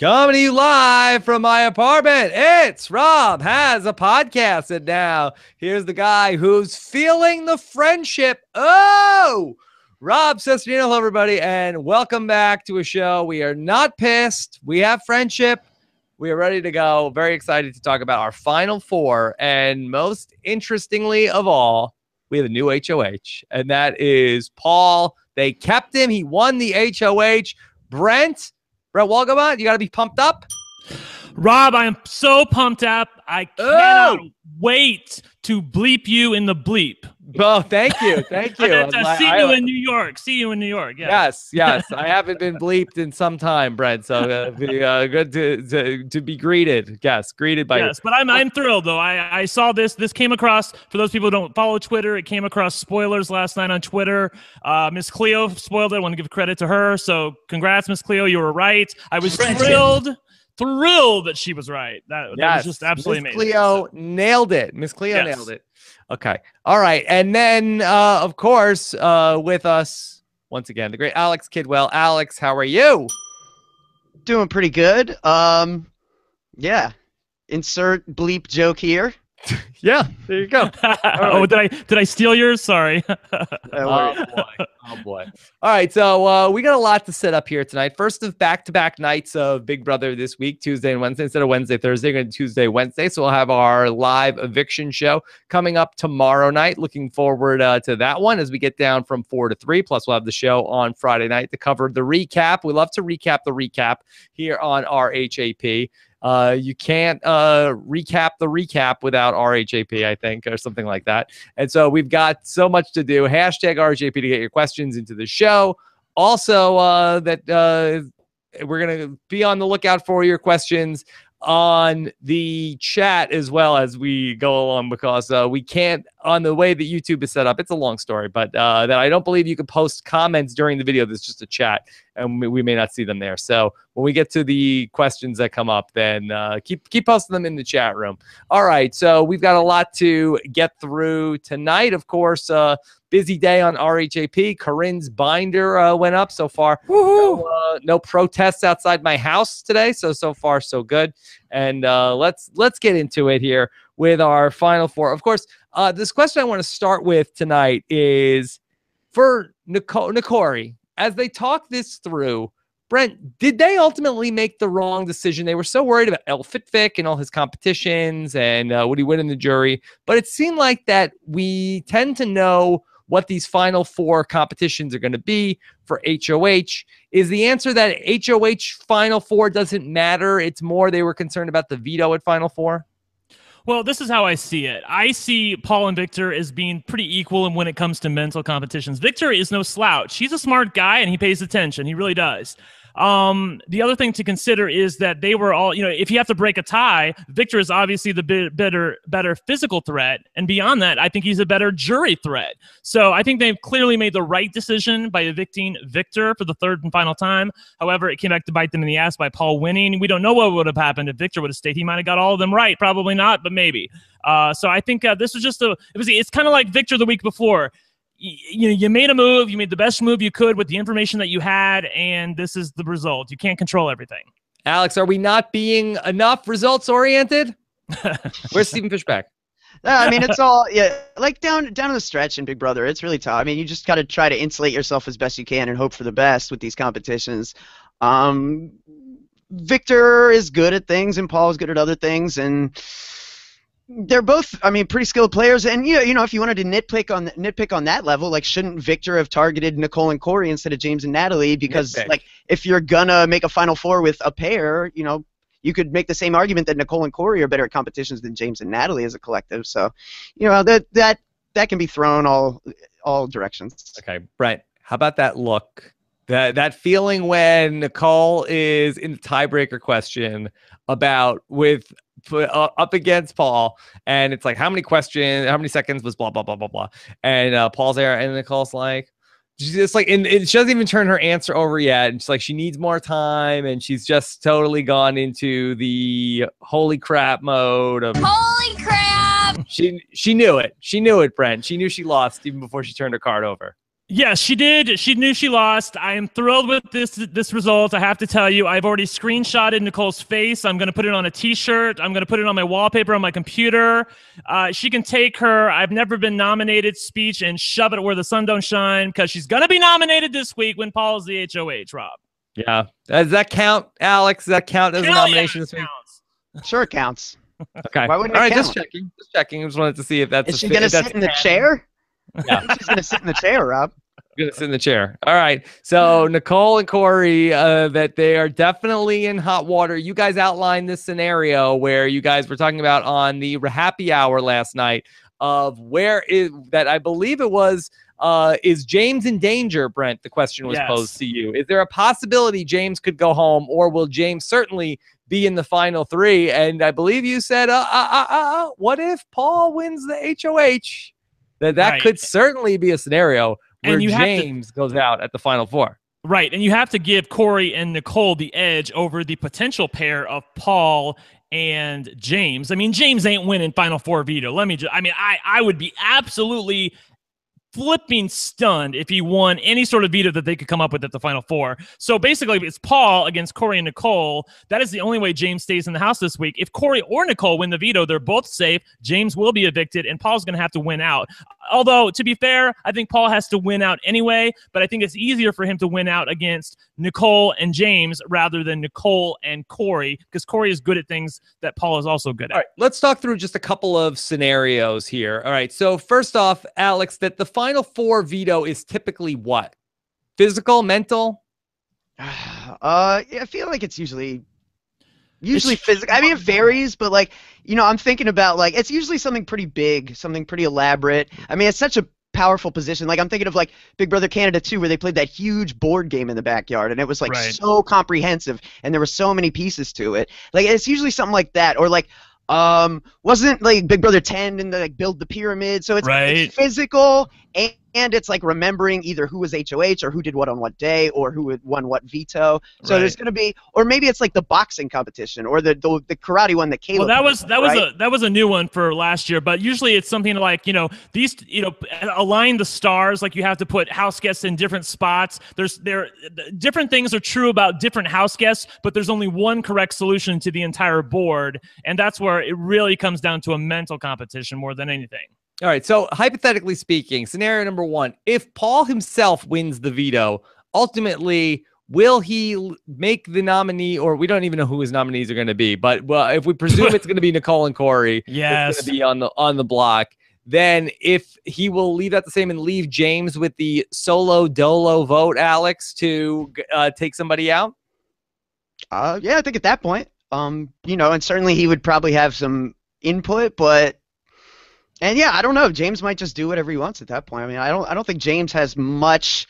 Coming to you live from my apartment. It's Rob has a podcast. And now here's the guy who's feeling the friendship. Oh, Rob Cesternino, hello, everybody, and welcome back to a show. We are not pissed. We have friendship. We are ready to go. Very excited to talk about our final four. And most interestingly of all, we have a new HOH, and that is Paul. They kept him. He won the HOH. Brent Brent Wolgamott, you got to be pumped up. Rob, I am so pumped up. I cannot oh. wait to bleep you in the bleep. Oh, thank you, thank you. uh, see I, you I, in New York. See you in New York. Yes, yes. I haven't been bleeped in some time, Brent. So uh, be, uh, good to, to to be greeted. Yes, greeted by. Yes, you. but I'm I'm thrilled though. I I saw this. This came across for those people who don't follow Twitter. It came across spoilers last night on Twitter. Uh, Miss Cleo spoiled it. I want to give credit to her. So congrats, Miss Cleo. You were right. I was Friendship. thrilled thrilled that she was right. That, yes. that was just absolutely Ms. amazing. Cleo so. nailed it. Miss Cleo yes. nailed it. Okay. All right. And then, uh, of course, uh, with us once again, the great Alex Kidwell. Alex, how are you? Doing pretty good. Um, yeah. Insert bleep joke here. yeah, there you go. Right. oh, did I did I steal yours? Sorry. oh boy. Oh boy. All right, so uh, we got a lot to set up here tonight. First of back-to-back nights of Big Brother this week, Tuesday and Wednesday instead of Wednesday, Thursday, going to Tuesday, Wednesday. So we'll have our live eviction show coming up tomorrow night. Looking forward uh, to that one as we get down from four to three. Plus, we'll have the show on Friday night to cover the recap. We love to recap the recap here on RHAP. Uh, you can't uh, recap the recap without RHAP, I think, or something like that. And so we've got so much to do. Hashtag RHAP to get your questions into the show. Also, uh, that uh, we're going to be on the lookout for your questions on the chat as well as we go along because uh, we can't on the way that YouTube is set up. It's a long story, but uh, that I don't believe you can post comments during the video. There's just a chat, and we, we, may not see them there. So when we get to the questions that come up, then uh, keep keep posting them in the chat room. All right, so we've got a lot to get through tonight. Of course, uh, busy day on RHAP. Corinne's binder uh, went up so far. No, uh, no, protests outside my house today, so so far so good. And uh, let's let's get into it here with our final four. Of course, uh, this question I want to start with tonight is for Nicole and Corey. As they talk this through, Brent, did they ultimately make the wrong decision? They were so worried about El Fitfik and all his competitions and uh, would he win in the jury? But it seemed like that we tend to know what these final four competitions are going to be for HOH. Is the answer that HOH final four doesn't matter? It's more they were concerned about the veto at final four? Well, this is how I see it. I see Paul and Victor as being pretty equal when it comes to mental competitions. Victor is no slouch. He's a smart guy and he pays attention. He really does. Um, the other thing to consider is that they were all, you know, if you have to break a tie, Victor is obviously the better, better physical threat, and beyond that, I think he's a better jury threat. So I think they've clearly made the right decision by evicting Victor for the third and final time. However, it came back to bite them in the ass by Paul winning. We don't know what would have happened if Victor would have stayed. He might have got all of them right, probably not, but maybe. Uh, so I think uh, this was just a. It was. It's kind of like Victor the week before you know you made a move you made the best move you could with the information that you had and this is the result you can't control everything alex are we not being enough results oriented where's stephen fishbach no, I mean it's all yeah, like down down to the stretch in Big Brother. It's really tough. I mean, you just got to try to insulate yourself as best you can and hope for the best with these competitions. Um, Victor is good at things, and Paul is good at other things, and they're both, I mean, pretty skilled players. And you know, you know, if you wanted to nitpick on nitpick on that level, like, shouldn't Victor have targeted Nicole and Corey instead of James and Natalie? Because nitpick. like, if you're gonna make a final four with a pair, you know, you could make the same argument that Nicole and Corey are better at competitions than James and Natalie as a collective. So, you know, that that that can be thrown all all directions. Okay, Brent, how about that look? That that feeling when Nicole is in the tiebreaker question about with uh, up against Paul, and it's like how many questions, how many seconds was blah blah blah blah blah, and uh, Paul's there, and Nicole's like, she's just like, and, and, she doesn't even turn her answer over yet, and she's like, she needs more time, and she's just totally gone into the holy crap mode of holy crap. She she knew it, she knew it, Brent. She knew she lost even before she turned her card over. Yes, she did. She knew she lost. I am thrilled with this this result. I have to tell you, I've already screenshotted Nicole's face. I'm going to put it on a T-shirt. I'm going to put it on my wallpaper on my computer. Uh, she can take her "I've never been nominated" speech and shove it where the sun don't shine because she's going to be nominated this week when Paul's the HOH. Rob. Yeah, does that count, Alex? Does that count as a nomination this week? Sure it counts. Okay. Why wouldn't All it right, count? just checking. Just checking. I just wanted to see if that's. Is a she gonna sit in the canon. chair? Yeah. She's gonna sit in the chair, Rob. gonna sit in the chair. All right. So Nicole and Corey, uh, that they are definitely in hot water. You guys outlined this scenario where you guys were talking about on the happy hour last night of where is that I believe it was. Uh, is James in danger, Brent? The question was Yes. posed to you. Is there a possibility James could go home, or will James certainly be in the final three? And I believe you said, uh, uh, uh, uh, what if Paul wins the HOH? That that Right. could certainly be a scenario where you have to- James goes out at the final four. Right, and you have to give Corey and Nicole the edge over the potential pair of Paul and James. I mean, James ain't winning Final Four veto. Let me just. I mean, I I would be absolutely flipping stunned if he won any sort of veto that they could come up with at the final four. So basically, it's Paul against Corey and Nicole. That is the only way James stays in the house this week. If Corey or Nicole win the veto, they're both safe. James will be evicted, and Paul's going to have to win out. Although, to be fair, I think Paul has to win out anyway, but I think it's easier for him to win out against Nicole and James rather than Nicole and Corey, because Corey is good at things that Paul is also good at. All right, let's talk through just a couple of scenarios here. All right, so first off, Alex, that the final four veto is typically what? Physical, mental? Uh, I feel like it's usually usually physical. I mean, it varies, but like you know, I'm thinking about like it's usually something pretty big, something pretty elaborate. I mean, it's such a powerful position. Like I'm thinking of like Big Brother Canada 2 where they played that huge board game in the backyard and it was like Right. so comprehensive and there were so many pieces to it. Like it's usually something like that or like um wasn't like Big Brother 10 and the, like build the pyramid. So it's, Right. it's physical and, and it's like remembering either who was HOH or who did what on what day or who won what veto. So there's going to be, or maybe it's like the boxing competition or the the, the karate one that Caleb. Well, that was that was right? a that was a new one for last year, but usually it's something like you know these you know align the stars like you have to put house guests in different spots. There's there different things are true about different house guests, but there's only one correct solution to the entire board, and that's where it really comes down to a mental competition more than anything. All right, so hypothetically speaking, scenario number one if Paul himself wins the veto, ultimately, will he make the nominee, or we don't even know who his nominees are going to be, but well, if we presume it's going to be Nicole and Corey, Yes. it's going to be on the on the block. Then, if he will leave that the same and leave James with the solo dolo vote, Alex, to uh, take somebody out. Uh, yeah, I think at that point, um, you know, and certainly he would probably have some input, but and yeah, I don't know. James might just do whatever he wants at that point. I mean, I don't, I don't think James has much.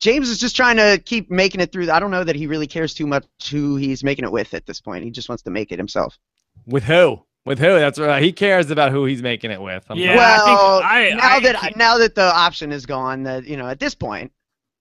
James is just trying to keep making it through. I don't know that he really cares too much who he's making it with at this point. He just wants to make it himself. With who? With who? That's right. He cares about who he's making it with. I'm Yeah. sorry. I think well, I- now I that keep- now that the option is gone, that you know, at this point,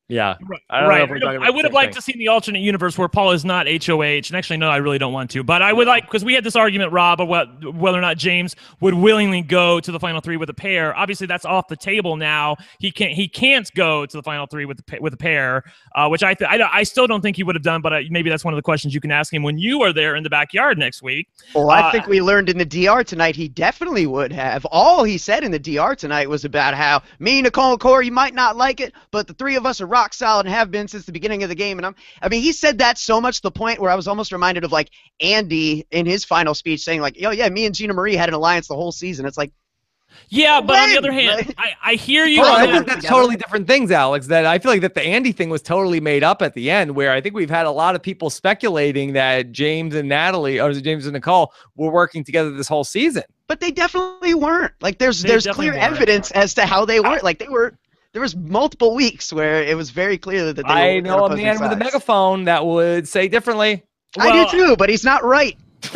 yeah. Right. I right. I I would have liked thing. to see the alternate universe where Paul is not HOH. And actually, no, I really don't want to. But I would like because we had this argument, Rob, about whether or not James would willingly go to the final three with a pair. Obviously, that's off the table now. He can't. He can't go to the final three with the, with a pair, uh, which I, th- I I still don't think he would have done. But uh, maybe that's one of the questions you can ask him when you are there in the backyard next week. Well, I Uh, think we learned in the DR tonight he definitely would have. All he said in the DR tonight was about how me, Nicole, and Corey, you might not like it, but the three of us are rock solid and have been since the beginning of the game. And I'm, I mean, he said that so much to the point where I was almost reminded of like Andy in his final speech saying like, "Yo, yeah, me and Gina Marie had an alliance the whole season." It's like, Yeah, but on the other hand, right? I, I hear you. Well, I think that's totally different things, Alex. That I feel like that the Andy thing was totally made up at the end, where I think we've had a lot of people speculating that James and Natalie, or is James and Nicole, were working together this whole season. but they definitely weren't. Like, there's They there's clear weren't. evidence as to how they weren't. Like, they were. There was multiple weeks where it was very clear that they I on know a opposing man with a megaphone that would say differently. I do too, but he's not right.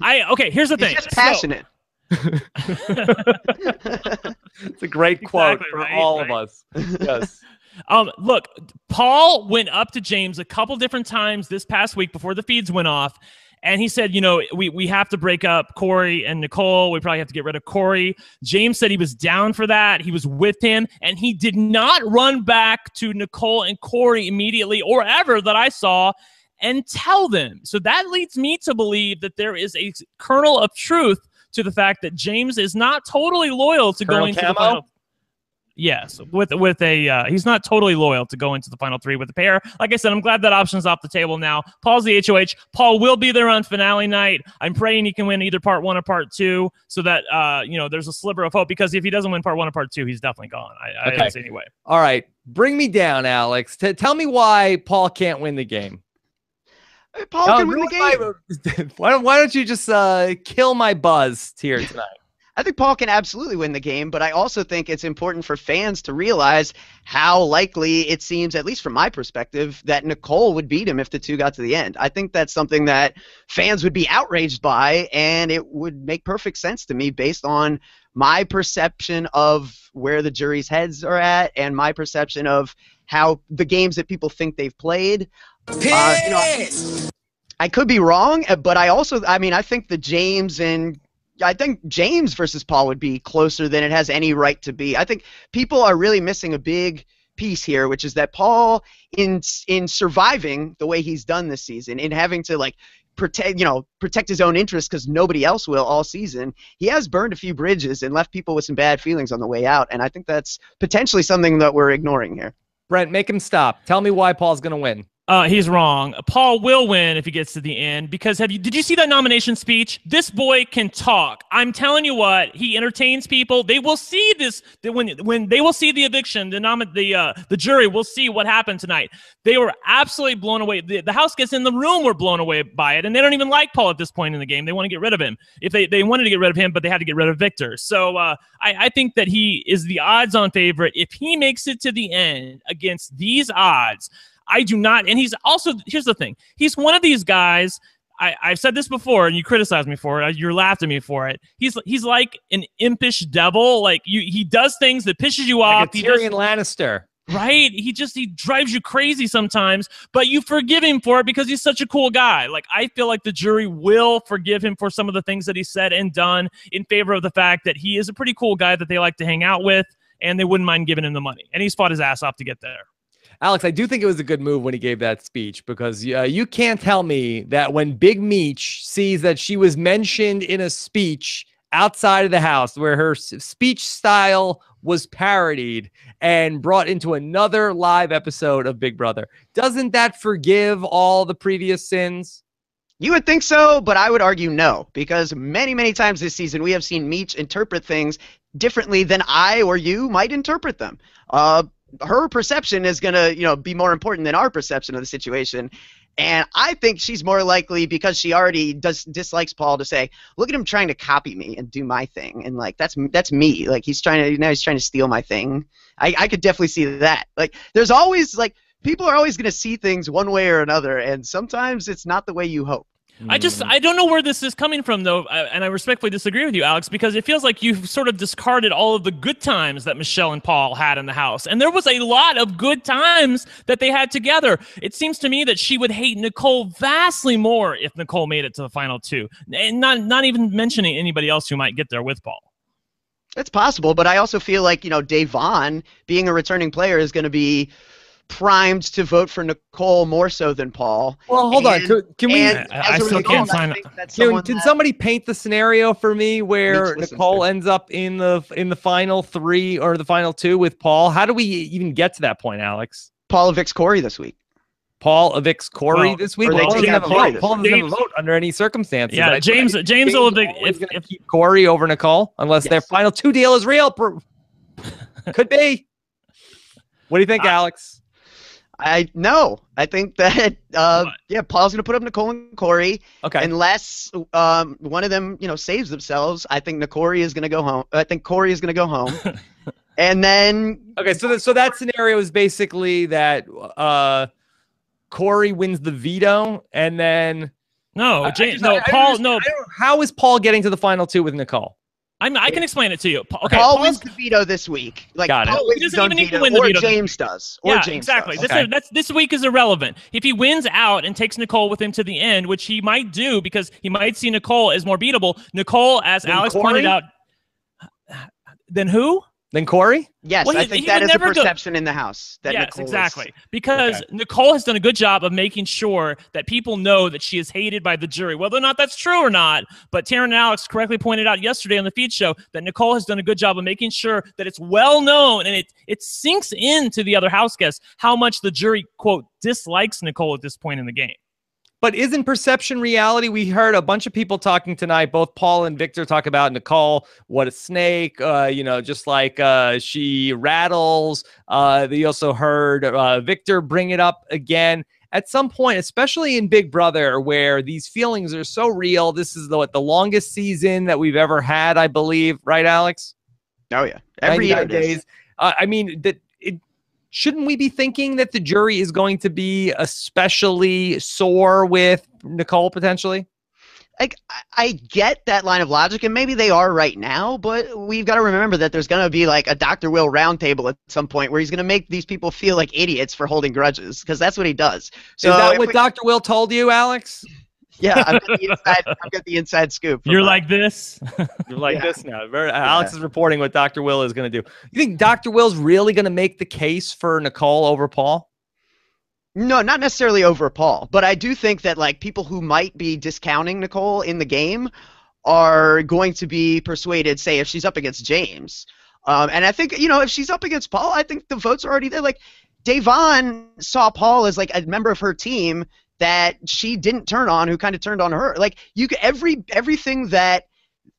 I okay. Here's the He's thing. just So- passionate. It's a great quote Exactly, for right, all right. of us. Yes. Um, look, Paul went up to James a couple different times this past week before the feeds went off, And he said, you know, we, we have to break up Corey and Nicole. We probably have to get rid of Corey. James said he was down for that. He was with him, and he did not run back to Nicole and Corey immediately or ever that I saw and tell them. So that leads me to believe that there is a kernel of truth to the fact that James is not totally loyal to Colonel going to the final. Yes, with with a uh, he's not totally loyal to go into the final three with the pair. Like I said, I'm glad that option's off the table now. Paul's the HOH. Paul will be there on finale night. I'm praying he can win either part one or part two, so that uh, you know there's a sliver of hope. Because if he doesn't win part one or part two, he's definitely gone. I, I Okay. don't see any. All right, bring me down, Alex. T- tell me why Paul can't win the game. Hey, Paul No, can win the game. my- why don't Why don't you just uh, kill my buzz here tonight? I think Paul can absolutely win the game, but I also think it's important for fans to realize how likely it seems, at least from my perspective, that Nicole would beat him if the two got to the end. I think that's something that fans would be outraged by, and it would make perfect sense to me based on my perception of where the jury's heads are at and my perception of how the games that people think they've played. Uh, you know, I- I could be wrong, but I also, I mean, I think the James and I think James versus Paul would be closer than it has any right to be. I think people are really missing a big piece here, which is that Paul, in in surviving the way he's done this season, in having to like protect, you know, protect his own interests because nobody else will all season, he has burned a few bridges and left people with some bad feelings on the way out. And I think that's potentially something that we're ignoring here. Brent, make him stop. Tell me why Paul's going to win. Uh, he's wrong. Paul will win if he gets to the end because have you did you see that nomination speech? This boy can talk. I'm telling you what, he entertains people. They will see this when when they will see the eviction, the nom- the uh, the jury will see what happened tonight. They were absolutely blown away. The, the house guests in the room were blown away by it, and they don't even like Paul at this point in the game. They want to get rid of him. If they they wanted to get rid of him, but they had to get rid of Victor. So uh, I I think that he is the odds-on favorite if he makes it to the end against these odds. I do not. And he's also, here's the thing he's one of these guys. I, I've said this before, and you criticized me for it. You laughed at me for it. He's he's like an impish devil. Like you, he does things that pisses you off. Like a He does- Tyrion Lannister. right? He just he drives you crazy sometimes, but you forgive him for it because he's such a cool guy. Like I feel like the jury will forgive him for some of the things that he said and done in favor of the fact that he is a pretty cool guy that they like to hang out with, and they wouldn't mind giving him the money. And he's fought his ass off to get there. Alex, I do think it was a good move when he gave that speech because uh, you can't tell me that when Big Meech sees that she was mentioned in a speech outside of the house where her speech style was parodied and brought into another live episode of Big Brother, doesn't that forgive all the previous sins? You would think so, but I would argue no, because many, many times this season we have seen Meech interpret things differently than I or you might interpret them. Uh, her perception is going to, you know, be more important than our perception of the situation. And I think she's more likely because she already does dislikes Paul to say, "Look at him trying to copy me and do my thing," and like that's that's me. Like he's trying to now he's trying to steal my thing. I, I could definitely see that. Like there's always like people are always going to see things one way or another, and sometimes it's not the way you hope. I just I don't know where this is coming from though, uh, and I respectfully disagree with you, Alex, because it feels like you've sort of discarded all of the good times that Michelle and Paul had in the house, and there was a lot of good times that they had together. It seems to me that she would hate Nicole vastly more if Nicole made it to the final two, and not not even mentioning anybody else who might get there with Paul. It's possible, but I also feel like you know Da'Vonne, being a returning player, is going to be primed to vote for Nicole more so than Paul. Well, hold on. And- Can, can we? and I- I as still result, can't I sign think Can, can that- somebody paint the scenario for me where Nicole ends up in the in the final three or the final two with Paul? How do we even get to that point, Alex? Paul evicts Corey this week. Paul evicts Corey Well, this week. Paul doesn't take have a Corey vote. Paul doesn't have a vote under any circumstances. Yeah, I- James James will is evic- always if, if keep Corey over Nicole unless their final two deal is real. Could be. What do you think, I- Alex? I no. I think that uh, yeah, Paul's going to put up Nicole and Corey Okay. unless um, one of them you know saves themselves. I think Nicole is going to go home. I think Corey is going to go home, and then Okay, so th- so that scenario is basically that uh Corey wins the veto, and then no I- I James just- no I- I Paul no how is Paul getting to the final two with Nicole? I'm, I can explain it to you. Okay, Paul Paul's- wins the veto this week. Like Got it. Paul doesn't even need to win the or veto. James does. Or yeah, James exactly. does. This, Okay. that's, this week is irrelevant. If he wins out and takes Nicole with him to the end, which he might do because he might see Nicole as more beatable. Nicole, as Then Alex Corey? pointed out, then who? Then Corey? Yes, Well, I think that is that would is a go- perception in the house. That yes, Nicole is- exactly. Because Okay. Nicole has done a good job of making sure that people know that she is hated by the jury, whether or not that's true or not. But Taran and Alex correctly pointed out yesterday on the feed show that Nicole has done a good job of making sure that it's well known and it it sinks into the other house guests how much the jury quote dislikes Nicole at this point in the game. But isn't perception reality? We heard a bunch of people talking tonight. Both Paul and Victor talk about Nicole. What a snake! Uh, you know, just like uh, she rattles. Uh, they also heard uh, Victor bring it up again at some point, especially in Big Brother, where these feelings are so real. This is the what, the longest season that we've ever had, I believe. Right, Alex? Oh yeah, every year 99 it is. days. Uh, I mean, that shouldn't we be thinking that the jury is going to be especially sore with Nicole potentially? like I- get that line of logic, and maybe they are right now, but we've got to remember that there's going to be like a Dr. Will roundtable at some point where he's going to make these people feel like idiots for holding grudges, because that's what he does. So is that what we- Dr. Will told you, Alex? Yeah, I've got the inside, I've got the inside scoop. You're my- like this. You're like Yeah. this now. Very, Alex is reporting what Dr. Will is going to do. You think Dr. Will's really going to make the case for Nicole over Paul? No, not necessarily over Paul, but I do think that like people who might be discounting Nicole in the game are going to be persuaded, say, if she's up against James. Um, and I think you know if she's up against Paul, I think the votes are already there. Like Da'Vonne saw Paul as like a member of her team that she didn't turn on, who kind of turned on her. Like you, could, every everything that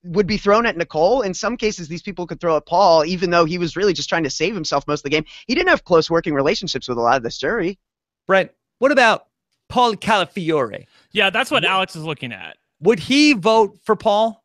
would be thrown at Nicole. In some cases, these people could throw at Paul, even though he was really just trying to save himself most of the game. He didn't have close working relationships with a lot of this jury. Brent, what about Paul Calafiore? yeah, that's what Alex is looking at. Would he vote for Paul?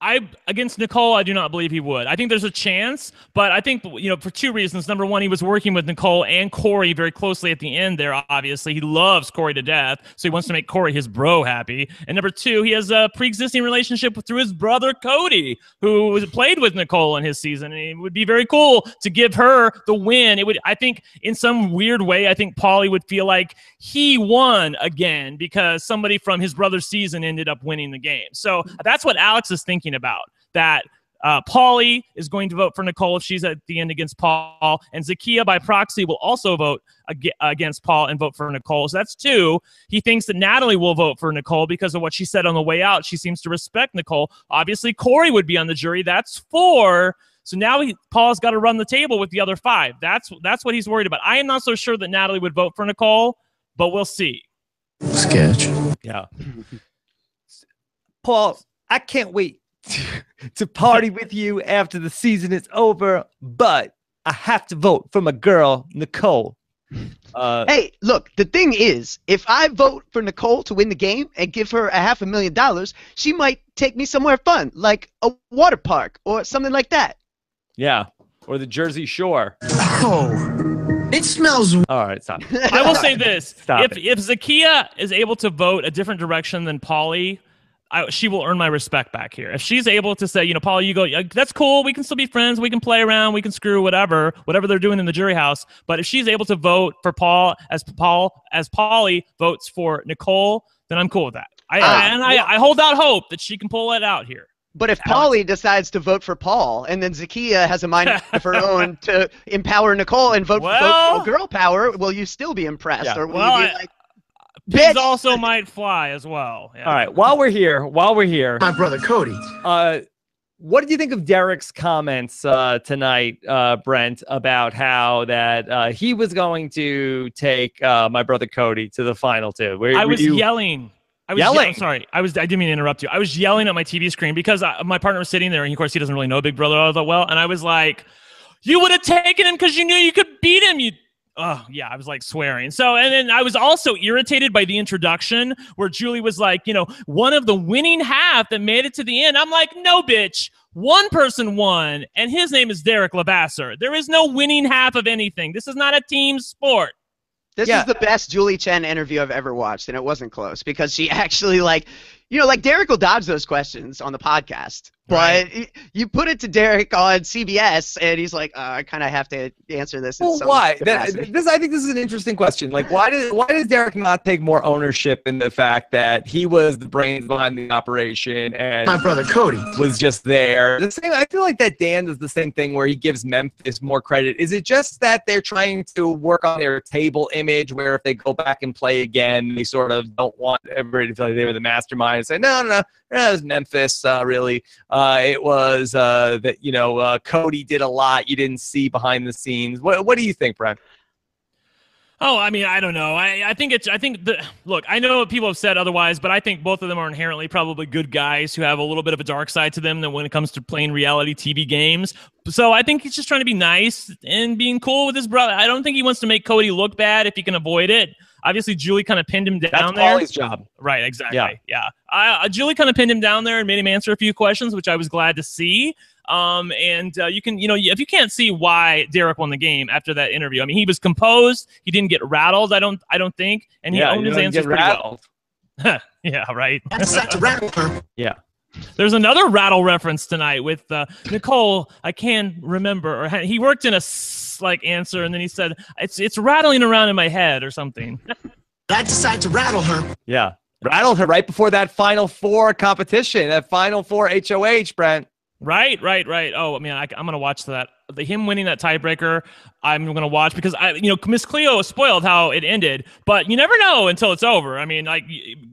I against Nicole, I do not believe he would. I think there's a chance, but I think you know for two reasons. Number one, he was working with Nicole and Corey very closely at the end. There, obviously, he loves Corey to death, so he wants to make Corey his bro happy. And number two, he has a pre-existing relationship through his brother Cody, who was played with Nicole in his season, and it would be very cool to give her the win. It would, I think, in some weird way, I think Paulie would feel like he won again because somebody from his brother's season ended up winning the game. So that's what Alex is thinking about. That uh, Paulie is going to vote for Nicole if she's at the end against Paul, and Zakiyah by proxy will also vote ag- against Paul and vote for Nicole. So that's two. He thinks that Natalie will vote for Nicole because of what she said on the way out. She seems to respect Nicole. Obviously, Corey would be on the jury. That's four. So now he, Paul's got to run the table with the other five. That's that's what he's worried about. I am not so sure that Natalie would vote for Nicole, but we'll see. Sketch. Yeah. Paul, I can't wait to party with you after the season is over, but I have to vote for my girl, Nicole. Uh, Hey, look, the thing is, if I vote for Nicole to win the game and give her a half a million dollars, she might take me somewhere fun, like a water park or something like that. yeah. Or the Jersey Shore. Oh, it smells. All right, stop. I will say this: Stop if it. if Zakiyah is able to vote a different direction than Paulie, I, she will earn my respect back here. If she's able to say, you know, Paulie, you go, that's cool. We can still be friends. We can play around. We can screw whatever, whatever they're doing in the jury house. But if she's able to vote for Paul as Paul as Paulie votes for Nicole, then I'm cool with that. I, Ah, and I, I hold out hope that she can pull it out here. But if Alex. Paulie decides to vote for Paul, and then Zakiyah has a mind of her own to empower Nicole and vote, Well- vote for girl power, will you still be impressed, Yeah. or will Well, you be like, Pigs Bitch! also might fly as well. Yeah. All right. While we're here, while we're here, My brother Cody. uh, what did you think of Derrick's comments uh, tonight, uh, Brent, about how that uh, he was going to take uh, my brother Cody to the final two? Were, I were was you- yelling. I was Yelling? I'm sorry. I was. I didn't mean to interrupt you. I was yelling at my TV screen because I, my partner was sitting there, and of course he doesn't really know Big Brother all that well. And I was like, "You would have taken him because you knew you could beat him." You. Oh yeah, I was like swearing. So and then I was also irritated by the introduction where Julie was like, you know, one of the winning half that made it to the end. I'm like, no, bitch. One person won, and his name is Derrick Levasseur. There is no winning half of anything. This is not a team sport. This Yeah. is the best Julie Chen interview I've ever watched, and it wasn't close because she actually like, you know, like Derrick will dodge those questions on the podcast, But y- you put it to Derrick on CBS, and he's like, uh, "I kind of have to answer this." Well, why? That, this I think this is an interesting question. Like, why did why does Derrick not take more ownership in the fact that he was the brains behind the operation and My brother Cody. was just there? The same. I feel like that Dan does the same thing where he gives Memphis more credit. Is it just that they're trying to work on their table image, where if they go back and play again, they sort of don't want everybody to feel like they were the mastermind and say, no, no, no, it was Memphis. Uh, really, uh, it was uh, that you know uh, Cody did a lot you didn't see behind the scenes. What What do you think, Brent? Oh, I mean, I don't know. I, I think it's. I think the look. I know people have said otherwise, but I think both of them are inherently probably good guys who have a little bit of a dark side to them than when it comes to playing reality TV games. So I think he's just trying to be nice and being cool with his brother. I don't think he wants to make Cody look bad if he can avoid it. Obviously, Julie kind of pinned him down That's there. Paulie's job. Right, exactly. Yeah. Yeah. I, uh, Julie kind of pinned him down there and made him answer a few questions, which I was glad to see. Um, and uh, you can, you know, if you can't see why Derrick won the game after that interview, I mean, he was composed. He didn't get rattled. I don't, I don't think, and he yeah, owned his answers get pretty well. Yeah, right. That's such a rattle her. Yeah. There's another rattle reference tonight with uh, Nicole. I can't remember. Or he worked in a s- like answer, and then he said it's it's rattling around in my head or something. I decided to rattle her. Yeah, rattled her right before that Final Four competition, that Final Four HOH, Brent. Right, right, right. Oh man, I, I'm gonna watch that. The, him winning that tiebreaker, I'm gonna watch because I, you know, Miss Cleo spoiled how it ended, but you never know until it's over. I mean, like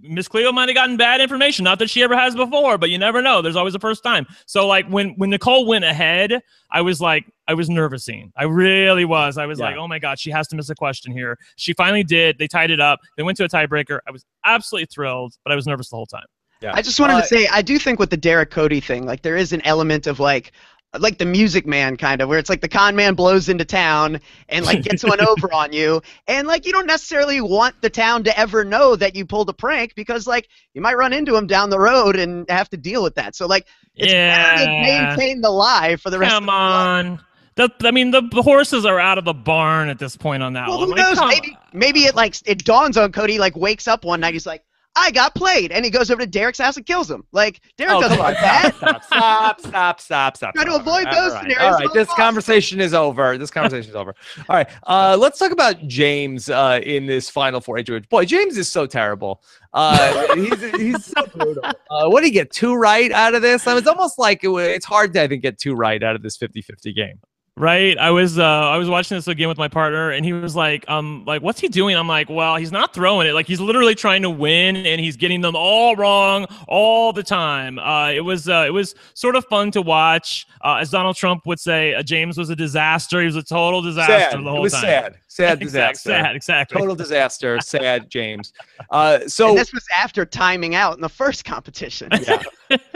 Miss Cleo might have gotten bad information, not that she ever has before, but you never know. There's always a first time. So like when when Nicole went ahead, I was like, I was nervousing. I really was. I was Yeah. like, oh my god, she has to miss a question here. She finally did. They tied it up. They went to a tiebreaker. I was absolutely thrilled, but I was nervous the whole time. Yeah. I just wanted Uh, to say, I do think with the Derrick Cody thing, like there is an element of like, like the Music Man kind of, where it's like the con man blows into town and like gets one over on you, and like you don't necessarily want the town to ever know that you pulled a prank because like you might run into him down the road and have to deal with that. So like it's better to Yeah. maintain the lie for the rest. Come of the life. on. The, I mean, the the horses are out of the barn at this point on that Well, one. who Like, knows? come- Maybe maybe it like it dawns on Cody. Like wakes up one night, he's like, "I got played," and he goes over to Derrick's house and kills him. Like Derrick Oh, doesn't come want that. Stop, stop, stop, stop, stop. Try to avoid All those right, scenarios All as right, much this as conversation is over. This conversation is over. All right, uh, let's talk about James uh, in this Final Four HOH. Boy, James is so terrible. Uh, he's he's so brutal. Uh, what did he get? Two right out of this? I mean, it's almost like it, it's hard to I think get two right out of this 50-50 game. Right. I was uh I was watching this again with my partner and he was like, um, like, what's he doing? I'm like, well, he's not throwing it. Like he's literally trying to win and he's getting them all wrong all the time. Uh it was uh it was sort of fun to watch. Uh as Donald Trump would say, uh, James was a disaster. He was a total disaster Sad. the It whole was time. sad. Sad Exact- disaster. Sad, exactly. Total disaster. Sad, James. Uh, so and this was after timing out in the first competition. Yeah.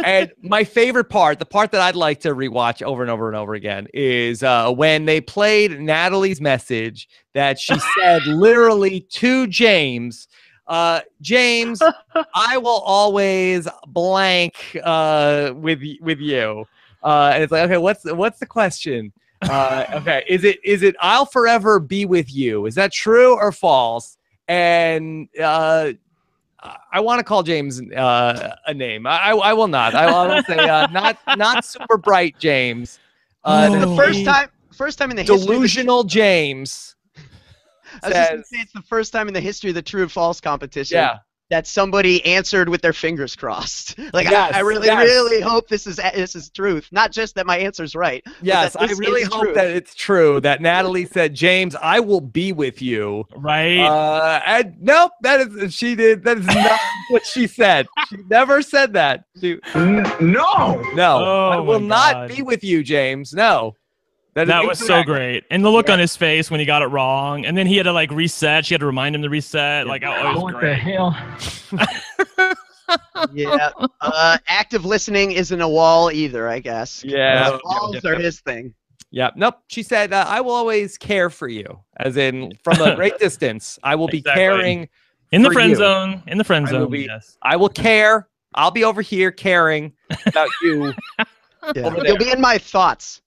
and my favorite part, the part that I'd like to rewatch over and over and over again, is uh, when they played Natalie's message that she said literally to James. Uh, James, I will always blank uh, with with you. Uh, and it's like, okay, what's the, what's the question? Uh, okay, is it is it I'll forever be with you? Is that true or false? And uh, I want to call James uh, a name. I, I, I will not. I will say uh, not not super bright James. Uh, Oh. the first time, first time in the history. of the- delusional James. I was just gonna say it's the first time in the history of the true or false competition Yeah, that somebody answered with their fingers crossed. Like Yes, I, I really, yes. really hope this is this is truth. Not just that my answer's right. yes. that I really hope truth. that it's true that Natalie said, "James, I will be with you." Right. Uh, and nope, that is she did. That is not what she said. She never said that. She, no. no, Oh I will not be with you, James. No, is that was so great. And the look Yeah. on his face when he got it wrong. And then he had to like reset. She had to remind him to reset. Like, oh, it was great. hell? yeah. Uh, active listening isn't a wall either. I guess. Yeah. Walls are his thing. Yeah. Nope. She said, uh, "I will always care for you," as in from a great distance. I will be Exactly. caring. In the friend you. zone. In the friend I will zone. be- yes. I will care. I'll be over here caring about you. Yeah. You'll be in my thoughts.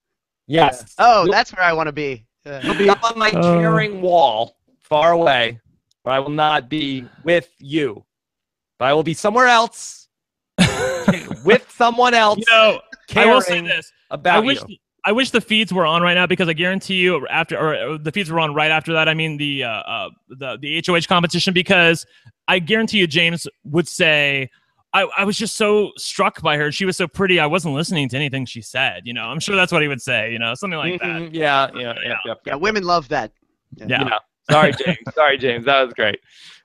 Yes. Oh, You'll- that's where I want to be. Uh, You'll be up on my Uh. caring wall, far away, but I will not be with you. But I will be somewhere else, with someone else. You know, I will say caring this. about I wish you. I wish the feeds were on right now because I guarantee you after or uh, the feeds were on right after that. I mean the uh, uh the the HOH competition because I guarantee you James would say. I, I was just so struck by her. She was so pretty. I wasn't listening to anything she said. You know, I'm sure that's what he would say. You know, something like that. Mhm, Yeah, yeah, yeah, yeah. Yeah, women love that. Yeah. Yeah. Sorry, James. Sorry, James. That was great.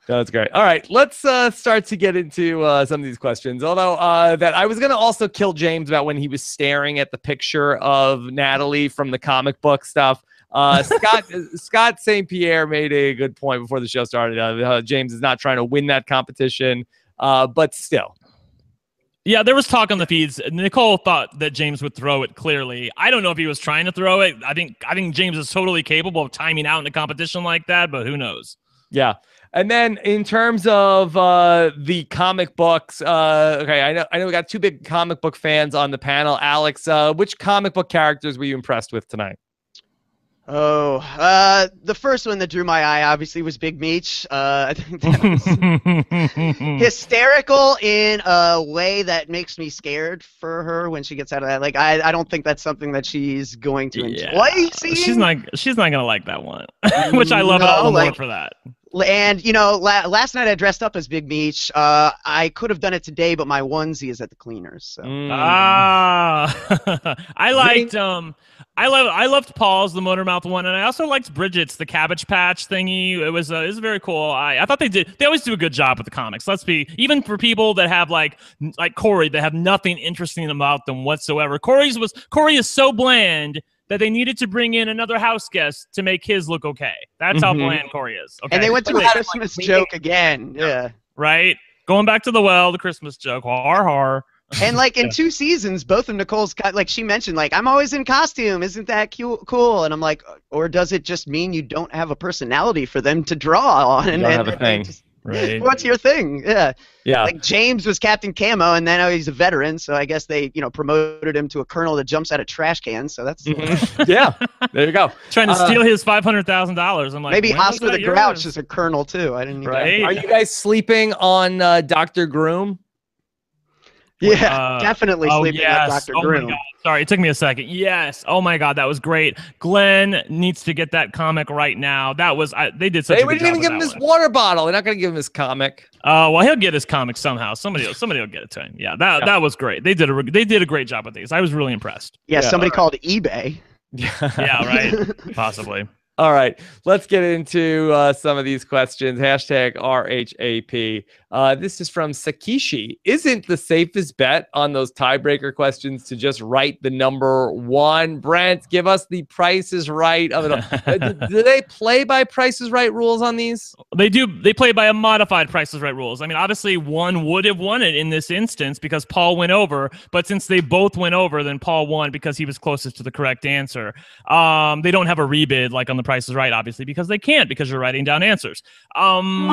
That was great. All right, let's uh, start to get into uh, some of these questions. Although uh, that I was going to also kill James about when he was staring at the picture of Natalie from the comic book stuff. Uh, Scott Scott St. Pierre made a good point before the show started. Uh, uh, James is not trying to win that competition, uh, but still, Yeah, there was talk on the feeds. Nicole thought that James would throw it clearly. I don't know if he was trying to throw it. I think I think James is totally capable of timing out in a competition like that, but who knows? Yeah. And then in terms of uh, the comic books, uh, okay, I know I know we got two big comic book fans on the panel. Alex, uh, which comic book characters were you impressed with tonight? Oh, uh, the first one that drew my eye obviously was Big Meech. Uh, I think that was hysterical in a way that makes me scared for her when she gets out of that. Like, I, I don't think that's something that she's going to Yeah. enjoy seeing. she's not she's not gonna like that one, which I love No, all the more for that. And you know, la- last night I dressed up as Big Meech. Uh, I could have done it today, but my onesie is at the cleaners. So. Mm. Ah, I liked um, I love I loved Paul's the motor mouth one, and I also liked Bridget's the Cabbage Patch thingy. It was uh, it was very cool. I I thought they did they always do a good job with the comics. Let's be even for people that have like like Corey that have nothing interesting about them whatsoever. Corey's was Corey is so bland. That they needed to bring in another house guest to make his look okay. That's how Mhm. bland Corey is. Okay, And they went to But a they- Christmas joke again. Yeah. right? Going back to the well, the Christmas joke. Har har. And like in two seasons, both of Nicole's co- like she mentioned like I'm always in costume, isn't that cu- cool? And I'm like, or does it just mean you don't have a personality for them to draw on? And, don't and have a they thing. just- Right. What's your thing? Yeah. Yeah. Like James was Captain Camo, and then now he's a veteran, so I guess they you know promoted him to a colonel that jumps out of trash cans. So that's Mhm. yeah. There you go. Trying to Uh, steal his five hundred thousand dollars. I'm like, maybe when was Oscar the Grouch yours? is a colonel too. I didn't even. Right. Are you guys sleeping on uh, Doctor Groom? Yeah, Uh, definitely Oh sleeping yes. like Dr. oh Groom. My god. Sorry, it took me a second. Yes. Oh my god, that was great. Glenn needs to get that comic right now. That was I, they did such They a good didn't even give him with his one. water bottle. They're not going to give him his comic. Uh, well, he'll get his comic somehow. Somebody, will, somebody will get it to him. Yeah, that Yeah. that was great. They did a re- they did a great job with these. I was really impressed. Yeah, Yeah, somebody called eBay. Yeah, right. Possibly. All right, let's get into uh, some of these questions. Hashtag RHAP. Uh, this is from Sakishi. Isn't the safest bet on those tiebreaker questions to just write the number one? Brent, give us the prices right of it. Uh, do, do they play by prices right rules on these? They do. They play by a modified prices right rules. I mean, obviously, one would have won it in this instance because Paul went over. But since they both went over, then Paul won because he was closest to the correct answer. Um, they don't have a rebid like on the Price is Right, obviously, because they can't because you're writing down answers. Um,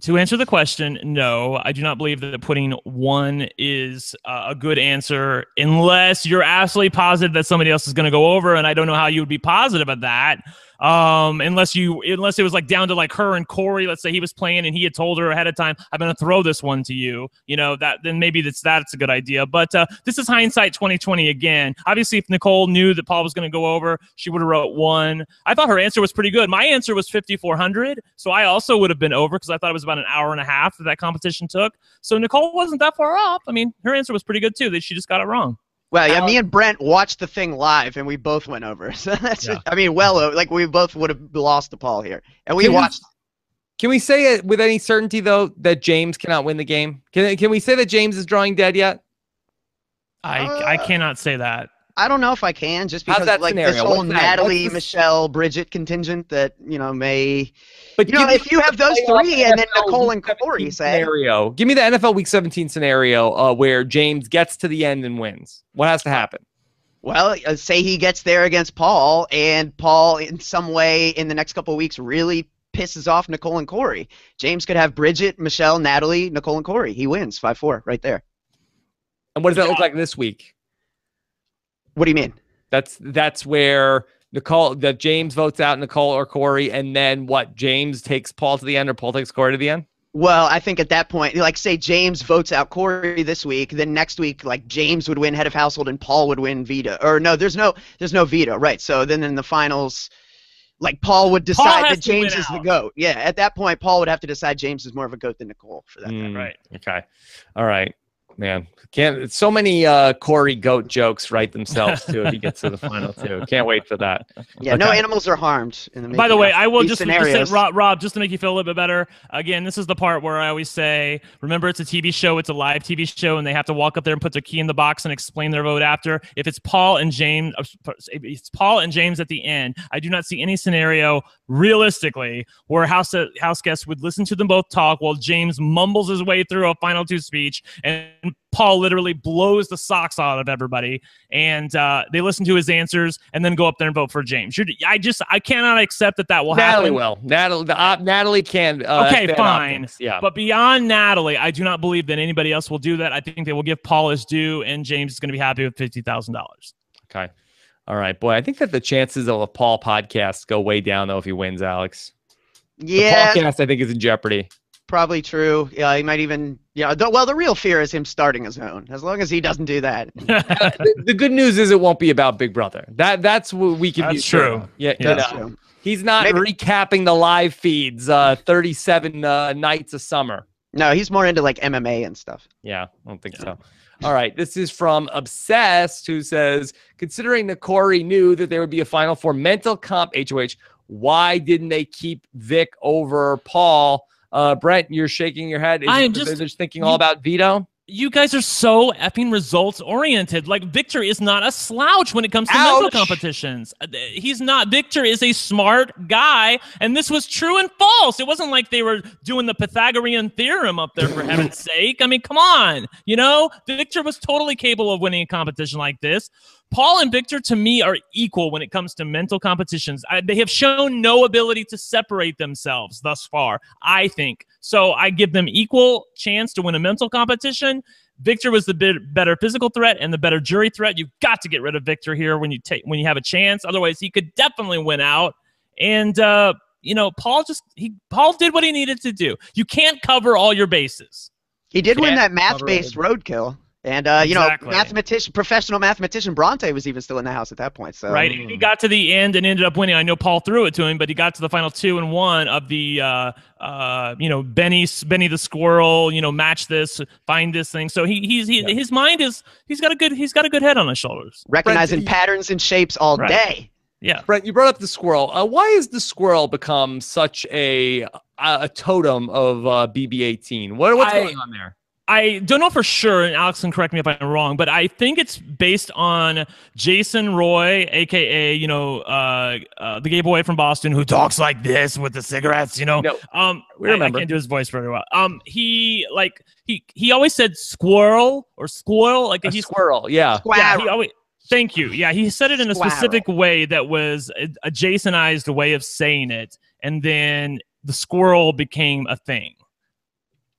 to answer the question, no, I do not believe that putting one is uh, a good answer unless you're absolutely positive that somebody else is going to go over. And I don't know how you would be positive of that. Um, unless you, unless it was like down to like her and Corey. Let's say he was playing and he had told her ahead of time, "I'm going to throw this one to you." You know that then maybe that's that's a good idea. But uh, this is hindsight 2020 again. Obviously, if Nicole knew that Paul was going to go over, she would have wrote one. I thought her answer was pretty good. My answer was 5400, so I also would have been over because I thought it was about an hour and a half that that competition took. So Nicole wasn't that far off. I mean, her answer was pretty good too. That she just got it wrong. Well, yeah, me and Brent watched the thing live, and we both went over. So that's, Yeah. I mean, well, like we both would have lost to Paul here, and we Can we- watched. Can we say it with any certainty though that James cannot win the game? Can can we say that James is drawing dead yet? I I Uh, cannot say that. I don't know if I can, just How's because that like this whole What's? Natalie, What's the- Michelle, Bridget contingent that you know may. But You know, if you have those the playoff three, and then Nicole and Corey say, scenario. Give me the NFL Week 17 scenario uh, where James gets to the end and wins. What has to happen? well, uh, say he gets there against Paul, and Paul in some way in the next couple of weeks really pisses off Nicole and Corey. James could have Bridget, Michelle, Natalie, Nicole, and Corey. He wins five four right there. And what does that look like this week? What do you mean? That's that's where Nicole that James votes out Nicole or Corey, and then what? James takes Paul to the end, or Paul takes Corey to the end. Well, I think at that point, like say James votes out Corey this week, then next week, like James would win head of household and Paul would win veto. Or no, there's no there's no veto, right? So then in the finals, like Paul would decide has that James is the goat. Yeah, at that point, Paul would have to decide James is more of a goat than Nicole for that. Mm, Right. Okay. All right. Man, can't so many uh Corey goat jokes write themselves too if he gets to the final two. Can't wait for that. Yeah, no animals are harmed in the By the way, I will just, just say, Rob, Rob, just to make you feel a little bit better. Again, this is the part where I always say, remember, it's a TV show, it's a live TV show, and they have to walk up there and put their key in the box and explain their vote after. If it's Paul and James, uh, it's Paul and James at the end. I do not see any scenario realistically where house house guests would listen to them both talk while James mumbles his way through a final two speech and Paul literally blows the socks out of everybody, and uh, they listen to his answers and then go up there and vote for James. You're, I just I cannot accept that that will Natalie happen. will. Natalie, the, uh, Natalie can. Uh, Okay, fine. optics. Yeah. But beyond Natalie, I do not believe that anybody else will do that. I think they will give Paul his due, and James is going to be happy with fifty thousand dollars. Okay. All right, boy. I think that the chances of a Paul podcast go way down though if he wins, Alex. yeah, The podcast I think is in jeopardy. Probably true. Yeah, he might even. Yeah, the, well, the real fear is him starting his own. As long as he doesn't do that. the, the good news is it won't be about Big Brother. That that's what we can be That's sure true. of. Yeah, Yeah. That's true. he's not Maybe- recapping the live feeds. Uh, thirty-seven uh, nights of summer. No, he's more into like MMA and stuff. Yeah, I don't think so. All right, this is from Obsessed, who says, considering that Corey knew that there would be a final for mental comp HOH, why didn't they keep Vic over Paul? Uh, Brent, you're shaking your head. Is I it am that just- just thinking all about veto. you guys are so effing results oriented. Like Victor is not a slouch when it comes to mental competitions. Uh, He's not. Victor is a smart guy, and this was true and false. It wasn't like they were doing the Pythagorean theorem up there for heaven's sake. I mean, come on. You know, Victor was totally capable of winning a competition like this. Paul and Victor, to me, are equal when it comes to mental competitions. I, they have shown no ability to separate themselves thus far, I think. So I give them equal chance to win a mental competition. Victor was the bit better physical threat and the better jury threat. You've got to get rid of Victor here when you take when you have a chance. Otherwise, he could definitely win out. And uh, you know, Paul just he Paul did what he needed to do. You can't cover all your bases. He did win that math-based roadkill, and uh, you Exactly. know, mathematician, professional mathematician Bronte was even still in the house at that point. So right? And he got to the end and ended up winning. I know Paul threw it to him, but he got to the final two and one of the, uh, uh, you know, Benny, Benny the squirrel. You know, match this, find this thing. So he, he's he, Yeah. his mind is he's got a good he's got a good head on his shoulders. recognizing Brent, patterns and shapes all Right. day. Yeah. Brent, you brought up the squirrel. Uh, why has the squirrel become such a a, a totem of uh, BB-18? What, what's I- going on there? I don't know for sure, and Alex can correct me if I'm wrong, but I think it's based on Jason Roy, aka you know uh, uh, the gay boy from Boston who talks like this with the cigarettes. You know, No, um, we I- remember. I, can't do his voice very well. Um, he like he he always said squirrel or squirrel, like A he's squirrel, yeah. yeah. He always thank you. Yeah, he said it in a Squirrel. specific way that was a, a Jasonized way of saying it, and then the squirrel became a thing.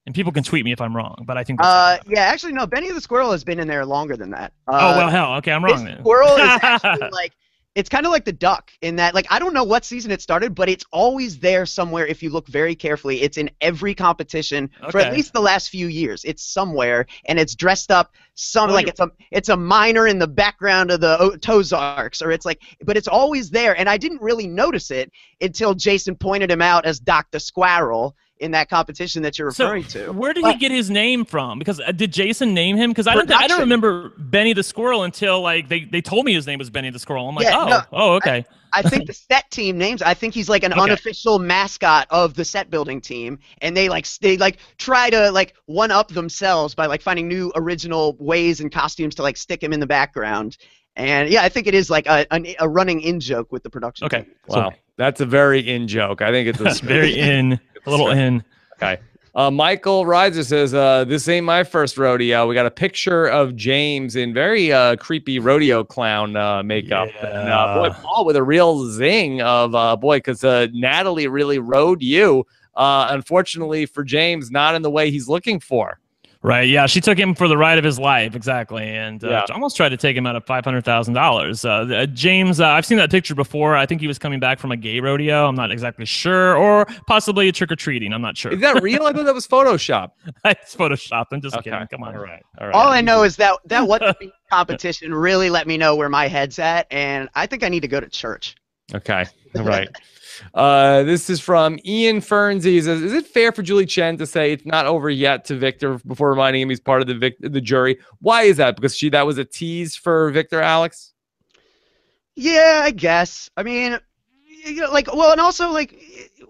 And people can tweet me if I'm wrong, but I think. Uh, yeah, actually, no. Benny the squirrel has been in there longer than that. Uh, oh well, hell, okay, I'm wrong then. squirrel is actually like it's kind of like the duck in that like I don't know what season it started, but it's always there somewhere if you look very carefully. It's in every competition for at least the last few years. It's somewhere and it's dressed up some Well, like it's a it's a miner in the background of the O- Tozarks or it's like but it's always there and I didn't really notice it until Jason pointed him out as Dr. Squirrel in that competition that you're So, referring to. where did he get his name from? Because uh, did Jason name him? Because I don't, I don't remember Benny the Squirrel until like they, they told me his name was Benny the Squirrel. I'm like, Yeah, oh, no, oh, okay. I think the set team names. I think he's like an Okay. unofficial mascot of the set building team, and they like they like try to like one up themselves by like finding new original ways and costumes to like stick him in the background. And yeah, I think it is like a an, a running in joke with the production. Okay. team. Wow, that's a very in joke. I think it's a Very in, a little in. Okay. Uh, Michael Reiser says, uh, "This ain't my first rodeo. We got a picture of James in very uh, creepy rodeo clown uh, makeup, and uh, boy, Paul with a real zing of uh, boy, because uh, Natalie really rode you. Uh, unfortunately for James, not in the way he's looking for. Right. Yeah. She took him for the ride of his life. Exactly. And uh, Yeah. almost tried to take him out of $500,000. Uh, uh, James, uh, I've seen that picture before. I think he was coming back from a gay rodeo. I'm not exactly sure. Or possibly a trick or treating. I'm not sure. Is that real? I thought that was Photoshop. it's Photoshopped. I'm just kidding. Come on. All right. All right. All I know is that that what competition really let me know where my head's at, and I think I need to go to church. Okay. All right. Uh, this is from Ian Fernsey. He says, "Is it fair for Julie Chen to say it's not over yet to Victor before reminding him he's part of the vic- the jury? Why is that? Because she that was a tease for Victor Alex. Yeah, I guess. I mean, you know, like, well, and also like,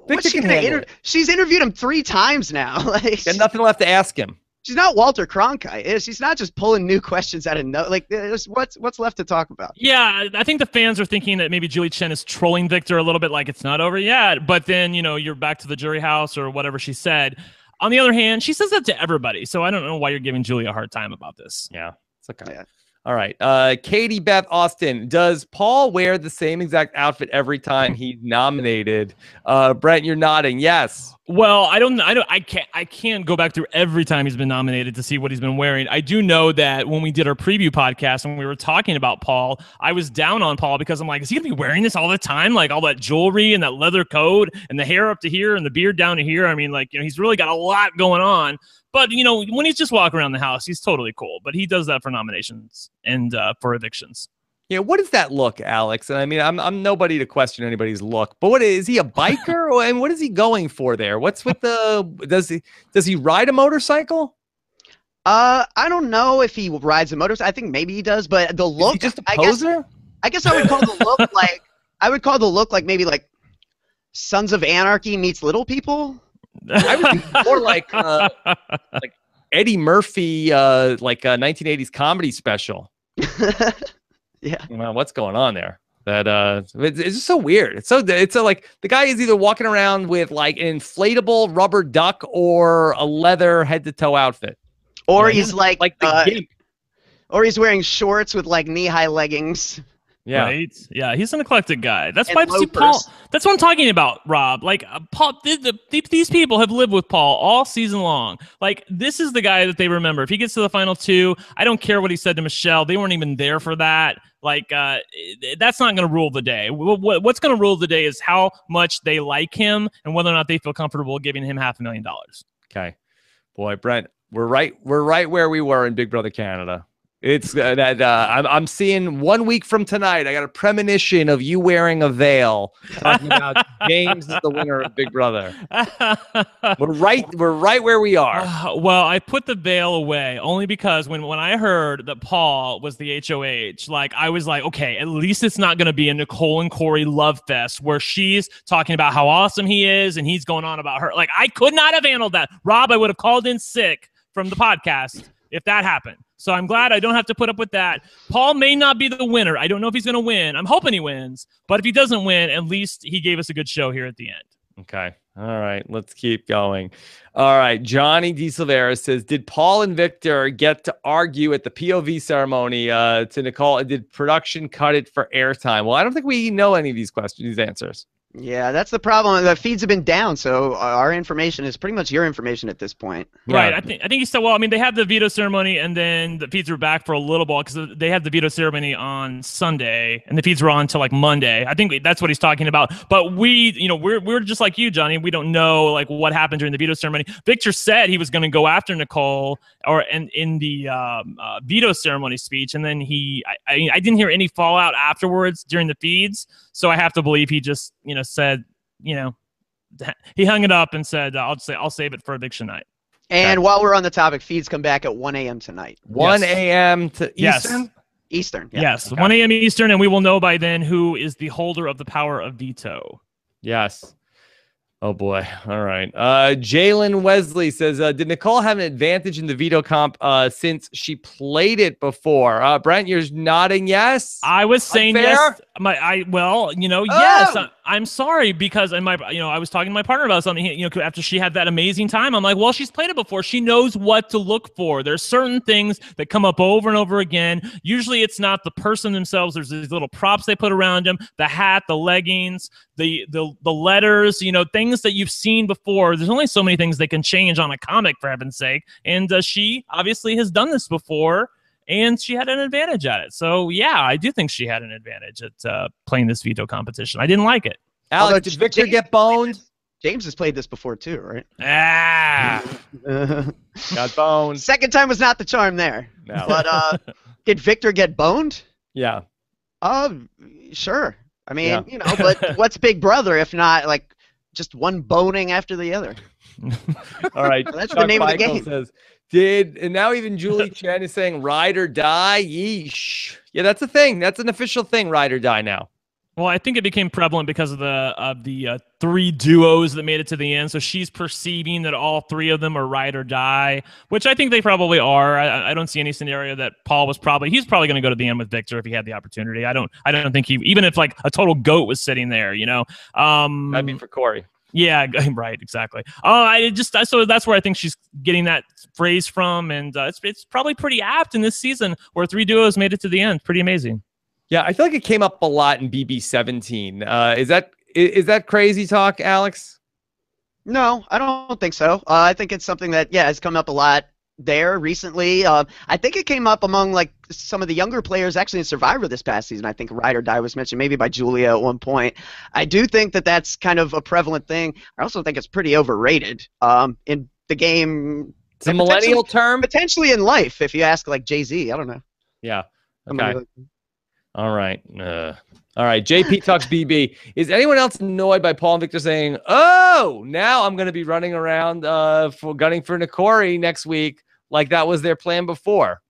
what's she gonna inter- She's interviewed him three times now. like, Got nothing left to ask him. She's not Walter Cronkite. is? She's not just pulling new questions out of no. Like, what's what's left to talk about? Yeah, I think the fans are thinking that maybe Julie Chen is trolling Victor a little bit, like it's not over yet. But then, you know, you're back to the jury house or whatever she said. On the other hand, she says that to everybody. So I don't know why you're giving Julie a hard time about this. Yeah, it's okay. Yeah. All right. Uh, Katie Beth Austin. Does Paul wear the same exact outfit every time he's nominated? Uh, Brent, you're nodding. Yes. Well, I don't, I don't, I can't, I can't go back through every time he's been nominated to see what he's been wearing. I do know that when we did our preview podcast and we were talking about Paul, I was down on Paul because I'm like, is he gonna be wearing this all the time? Like all that jewelry and that leather coat and the hair up to here and the beard down to here. I mean, like, you know, he's really got a lot going on. But you know, when he's just walking around the house, he's totally cool. But he does that for nominations and uh, for evictions. Yeah, what does that look, Alex? And I mean, I'm I'm nobody to question anybody's look, but what is he a biker? or, and what is he going for there? What's with the does he does he ride a motorcycle? Uh, I don't know if he rides a motorcycle. I think maybe he does, but the look. just a I guess, poser? I guess I would call the look like I would call the look like maybe like Sons of Anarchy meets Little People. I would thinking more like uh, Eddie Murphy, uh, like a 1980s comedy special. yeah. Well, what's going on there? That uh, it's, it's just so weird. It's so it's so like the guy is either walking around with like an inflatable rubber duck or a leather head to toe outfit, Or Yeah, he's like, like the uh, or he's wearing shorts with like knee-high leggings. Yeah. Right? Yeah, he's an eclectic guy. That's And why see, Paul. That's what I'm talking about, Rob. Like uh, Paul, th- the, th- these people have lived with Paul all season long. Like this is the guy that they remember. If he gets to the final two, I don't care what he said to Michelle. They weren't even there for that. Like uh, that's not going to rule the day. Wh- wh- What's going to rule the day is how much they like him and whether or not they feel comfortable giving him half a million dollars. Okay, boy, Brent, we're right. We're right where we were in Big Brother Canada. It's uh, that uh, I'm I'm seeing one week from tonight. I got a premonition of you wearing a veil, talking about James is the winner of Big Brother. We're right. We're right where we are. Uh, well, I put the veil away only because when, when I heard that Paul was the HOH, like I was like, okay, at least it's not going to be a Nicole and Corey love fest where she's talking about how awesome he is and he's going on about her. Like I could not have handled that. Rob, I would have called in sick from the podcast if that happened. So I'm glad I don't have to put up with that. Paul may not be the winner. I don't know if he's going to win. I'm hoping he wins, but if he doesn't win, at least he gave us a good show here at the end. Okay. All right. Let's keep going. All right. Johnny D. Silvera says, Did Paul and Victor get to argue at the POV ceremony uh, to Nicole? Did production cut it for airtime? Well, I don't think we know any of these questions, these answers. Yeah, that's the problem. The feeds have been down, so our information is pretty much your information at this point. Right. Yeah. I think I think he said. Well, I mean, they had the veto ceremony, and then the feeds were back for a little while because they had the veto ceremony on Sunday, and the feeds were on until like Monday. I think that's what he's talking about. But we, you know, we're we're just like you, Johnny. We don't know like what happened during the veto ceremony. Victor said he was going to go after Nicole, or and in the um, uh, veto ceremony speech, and then he, I, I, I didn't hear any fallout afterwards during the feeds. So I have to believe he just, you know, said, you know, he hung it up and said, I'll say I'll save it for eviction night. And while we're on the topic, feeds come back at 1 a.m. tonight, 1 Yes. a.m. to Yes. Eastern? Eastern. Yeah. Yes, Okay. 1 a.m. Eastern, and we will know by then who is the holder of the power of veto. Yes. Oh boy. All right. Uh Jalen Wesley says, uh, did Nicole have an advantage in the veto comp uh since she played it before? Uh Brent, you're nodding yes. I was saying Unfair? yes. My, I well, you know, yes. Oh! I, I'm sorry because in my you know I was talking to my partner about something you know after she had that amazing time I'm like well she's played it before. She knows what to look for. There's certain things that come up over and over again. Usually it's not the person themselves. There's these little props they put around them the hat the leggings the the the letters you know things that you've seen before. There's only so many things they can change on a comic for heaven's sake. And uh, she obviously has done this before and she had an advantage at it. So yeah, I do think she had an advantage at uh, playing this veto competition. I didn't like it. Alex, Although, did Victor James get boned? James has played this before too, right? Ah, got boned. Second time was not the charm there. No. But uh, did Victor get boned? Yeah. Uh, sure. I mean, yeah. you know, but what's Big Brother if not like just one boning after the other? All right. That's Chuck the name Michael of the game. Says, did and now even Julie Chen is saying ride or die. Yeesh. Yeah, that's a thing. That's an official thing. Ride or die now. Well, I think it became prevalent because of the of the uh, three duos that made it to the end. So she's perceiving that all three of them are ride or die, which I think they probably are. I, I don't see any scenario that Paul was probably he's probably going to go to the end with Victor if he had the opportunity. I don't I don't think he even if like a total goat was sitting there, you know. Um, That'd be for Corey. Yeah, right, exactly. Oh, I just so that's where I think she's getting that phrase from, and uh, it's it's probably pretty apt in this season where three duos made it to the end. Pretty amazing. Yeah, I feel like it came up a lot in BB seventeen. Uh, is that is, is that crazy talk, Alex? No, I don't think so. Uh, I think it's something that yeah has come up a lot there recently. Uh, I think it came up among like some of the younger players actually in Survivor this past season. I think Ride or Die was mentioned maybe by Julia at one point. I do think that that's kind of a prevalent thing. I also think it's pretty overrated um, in the game. It's a millennial term. Potentially in life, if you ask like Jay Z. I don't know. Yeah. Okay. All right. Uh, all right. JP talks BB. Is anyone else annoyed by Paul and Victor saying, "Oh, now I'm going to be running around uh, for gunning for Nokore next we"? Like that was their plan before.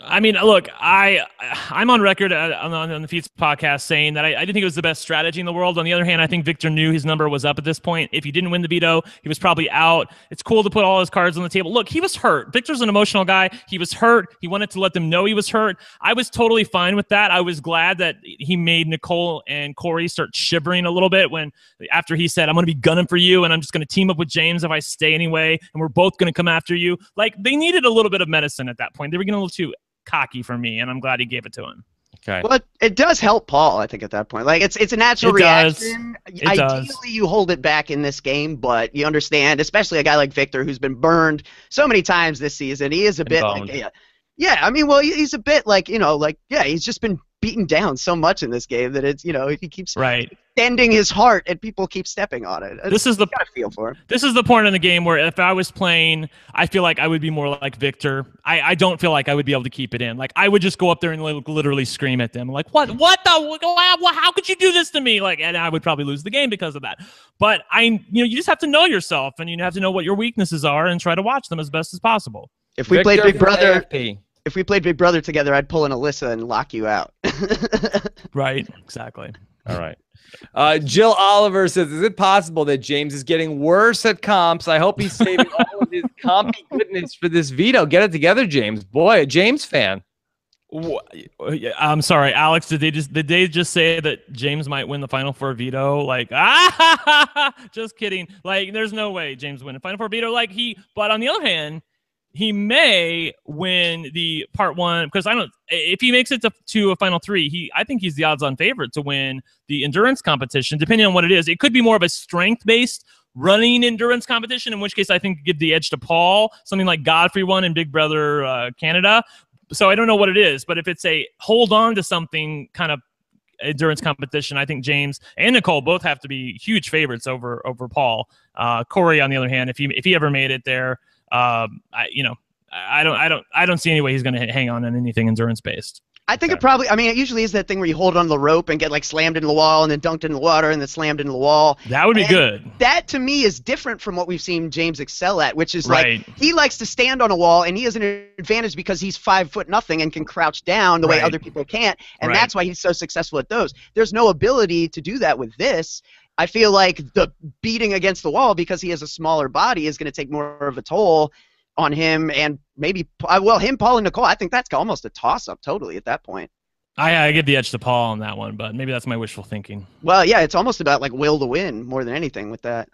I mean, look, I I'm on record uh, on, on the Feats podcast saying that I, I, didn't think it was the best strategy in the world. On the other hand, I think Victor knew his number was up at this point. If he didn't win the veto, he was probably out. It's cool to put all his cards on the table. Look, he was hurt. Victor's an emotional guy. He was hurt. He wanted to let them know he was hurt. I was totally fine with that. I was glad that he made Nicole and Corey start shivering a little bit when after he said, "I'm going to be gunning for you, and I'm just going to team up with James if I stay anyway, and we're both going to come after you." Like they needed a little bit of medicine at that point. They were getting a little too cocky for me, and I'm glad he gave it to him. Okay. Well, it, does help Paul, I think, at that point. Like it's it's a natural it reaction. It Ideally, does. you hold it back in this game, but you understand, especially a guy like Victor who's been burned so many times this season. He is a and bit boned. like, yeah, yeah. I mean, well, he's a bit like you know, like yeah, he's just been beaten down so much in this game that it's you know he keeps right extending his heart and people keep stepping on it. This is the kind of feel for him. This is the point in the game where if I was playing, I feel like I would be more like Victor. I, I don't feel like I would be able to keep it in. Like I would just go up there and like, literally scream at them, like what what the how could you do this to me? Like and I would probably lose the game because of that. But I you know you just have to know yourself and you have to know what your weaknesses are and try to watch them as best as possible. If we Victor played Big Brother. AFP if we played Big Brother together, I'd pull an Alyssa and lock you out. right. Exactly. All right. Uh, Jill Oliver says, "Is it possible that James is getting worse at comps? I hope he's saving all of his compy goodness for this veto. Get it together, James. Boy, a James fan." I'm sorry, Alex. Did they just did they just say that James might win the final four veto? Like, ah, just kidding. Like, there's no way James win the final four veto. Like he, but on the other hand, he may win the part one because I don't. If he makes it to, to a final three, he I think he's the odds-on favorite to win the endurance competition. Depending on what it is, it could be more of a strength-based running endurance competition. In which case, I think give the edge to Paul. Something like Godfrey won in Big Brother uh, Canada. So I don't know what it is, but if it's a hold on to something kind of endurance competition. I think James and Nicole both have to be huge favorites over over Paul. Uh, Corey, on the other hand, if he if he ever made it there, um, I, you know, I don't, I don't, I don't see any way he's going to hang on on anything endurance based. I think okay. it probably. I mean, it usually is that thing where you hold on the rope and get like slammed into the wall, and then dunked in the water, and then slammed into the wall. That would be and good. That to me is different from what we've seen James excel at, which is right. like he likes to stand on a wall, and he has an advantage because he's five foot nothing and can crouch down the right. way other people can't, and right. that's why he's so successful at those. There's no ability to do that with this. I feel like the beating against the wall because he has a smaller body is going to take more of a toll on him and maybe uh, well him Paul and Nicole. I think that's almost a toss up totally at that point. I, I give the edge to Paul on that one, but maybe that's my wishful thinking. Well, yeah, it's almost about like will to win more than anything with that.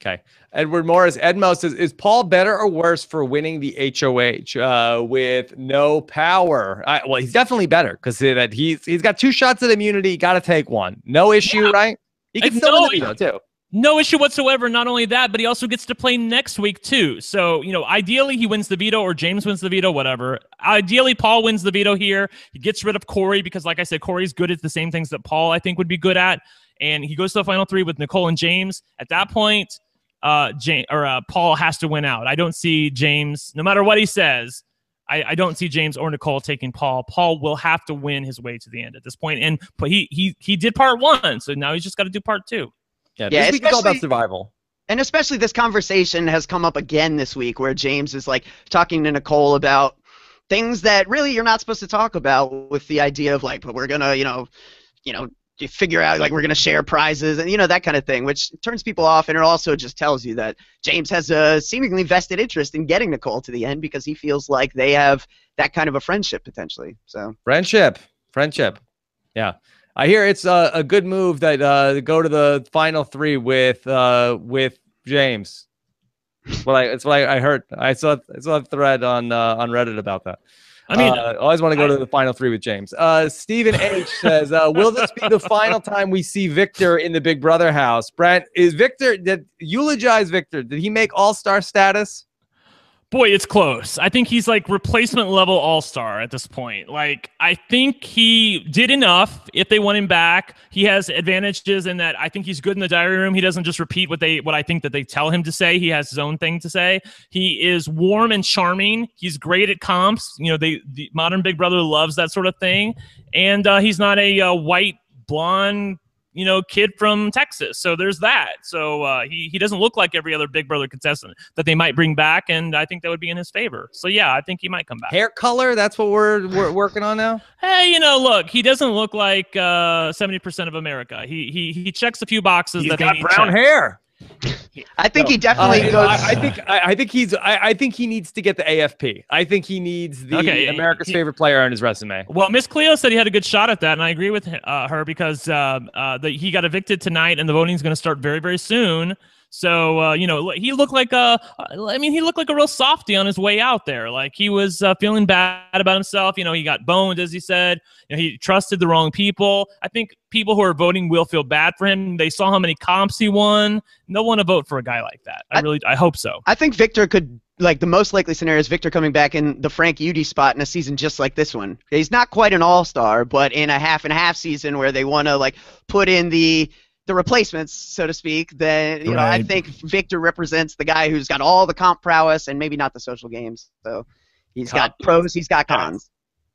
Okay. Edward Morris, Edmo says, is Paul better or worse for winning the HOH uh, with no power? I, well, he's definitely better because that he's he's got two shots at immunity. Got to take one. No issue, Yeah. right? He can still no- win the veto too. No issue whatsoever. Not only that, but he also gets to play next week too. So, you know, ideally he wins the veto or James wins the veto, whatever. Ideally, Paul wins the veto here. He gets rid of Corey because, like I said, Corey's good at the same things that Paul I think would be good at. And he goes to the final three with Nicole and James. At that point, uh, James or uh, Paul has to win out. I don't see James, no matter what he says. I, I don't see James or Nicole taking Paul. Paul will have to win his way to the end at this point. point, and but he he he did part one, so now he's just got to do part two. Yeah, Yeah, this week is all about survival. And especially this conversation has come up again this week where James is like talking to Nicole about things that really you're not supposed to talk about with the idea of like, but we're gonna, you know, you know, you figure out like we're gonna share prizes and you know that kind of thing, which turns people off and it also just tells you that James has a seemingly vested interest in getting Nicole to the end because he feels like they have that kind of a friendship potentially. So Friendship, friendship. Yeah, I hear it's a, a good move that uh, go to the final three with uh, with James. What I it's what I, I heard. I saw I saw a thread on uh, on Reddit about that. I mean, uh, I always want to go I- to the final three with James. Uh, Stephen H says, uh, "Will this be the final time we see Victor in the Big Brother house?" Brent, is Victor? Did eulogize Victor? Did he make All Star status? Boy, it's close. I think he's like replacement level all star at this point. Like, I think he did enough. If they want him back, he has advantages in that I think he's good in the diary room. He doesn't just repeat what they what I think that they tell him to say. He has his own thing to say. He is warm and charming. He's great at comps. You know, they the modern Big Brother loves that sort of thing. And uh, he's not a uh, white blonde you know, kid from Texas. So there's that. So uh, he he doesn't look like every other Big Brother contestant that they might bring back, and I think that would be in his favor. So yeah, I think he might come back. Hair color? That's what we're we're working on now. Hey, you know, look, he doesn't look like uh, seventy percent of America. He he he checks a few boxes He's that got need brown checked. hair. I think No. he definitely Uh, goes. I, I think I, I think he's I, I think he needs to get the AFP. I think he needs the Okay, America's he- favorite player on his resume. Well, Miss Cleo said he had a good shot at that, and I agree with uh, her because uh, uh, the, he got evicted tonight, and the voting is going to start very, very soon. So uh, you know, he looked like a, I mean, he looked like a real softy on his way out there. Like he was uh, feeling bad about himself. You know, he got boned, as he said. You know, he trusted the wrong people. I think people who are voting will feel bad for him. They saw how many comps he won. They'll want to vote for a guy like that. I I- really, I hope so. I think Victor could like the most likely scenario is Victor coming back in the Frank Eudy spot in a season just like this one. He's not quite an all star, but in a half and half season where they want to like put in the the replacements, so to speak, then you know I think Victor represents the guy who's got all the comp prowess and maybe not the social games. So he's got pros, he's got cons.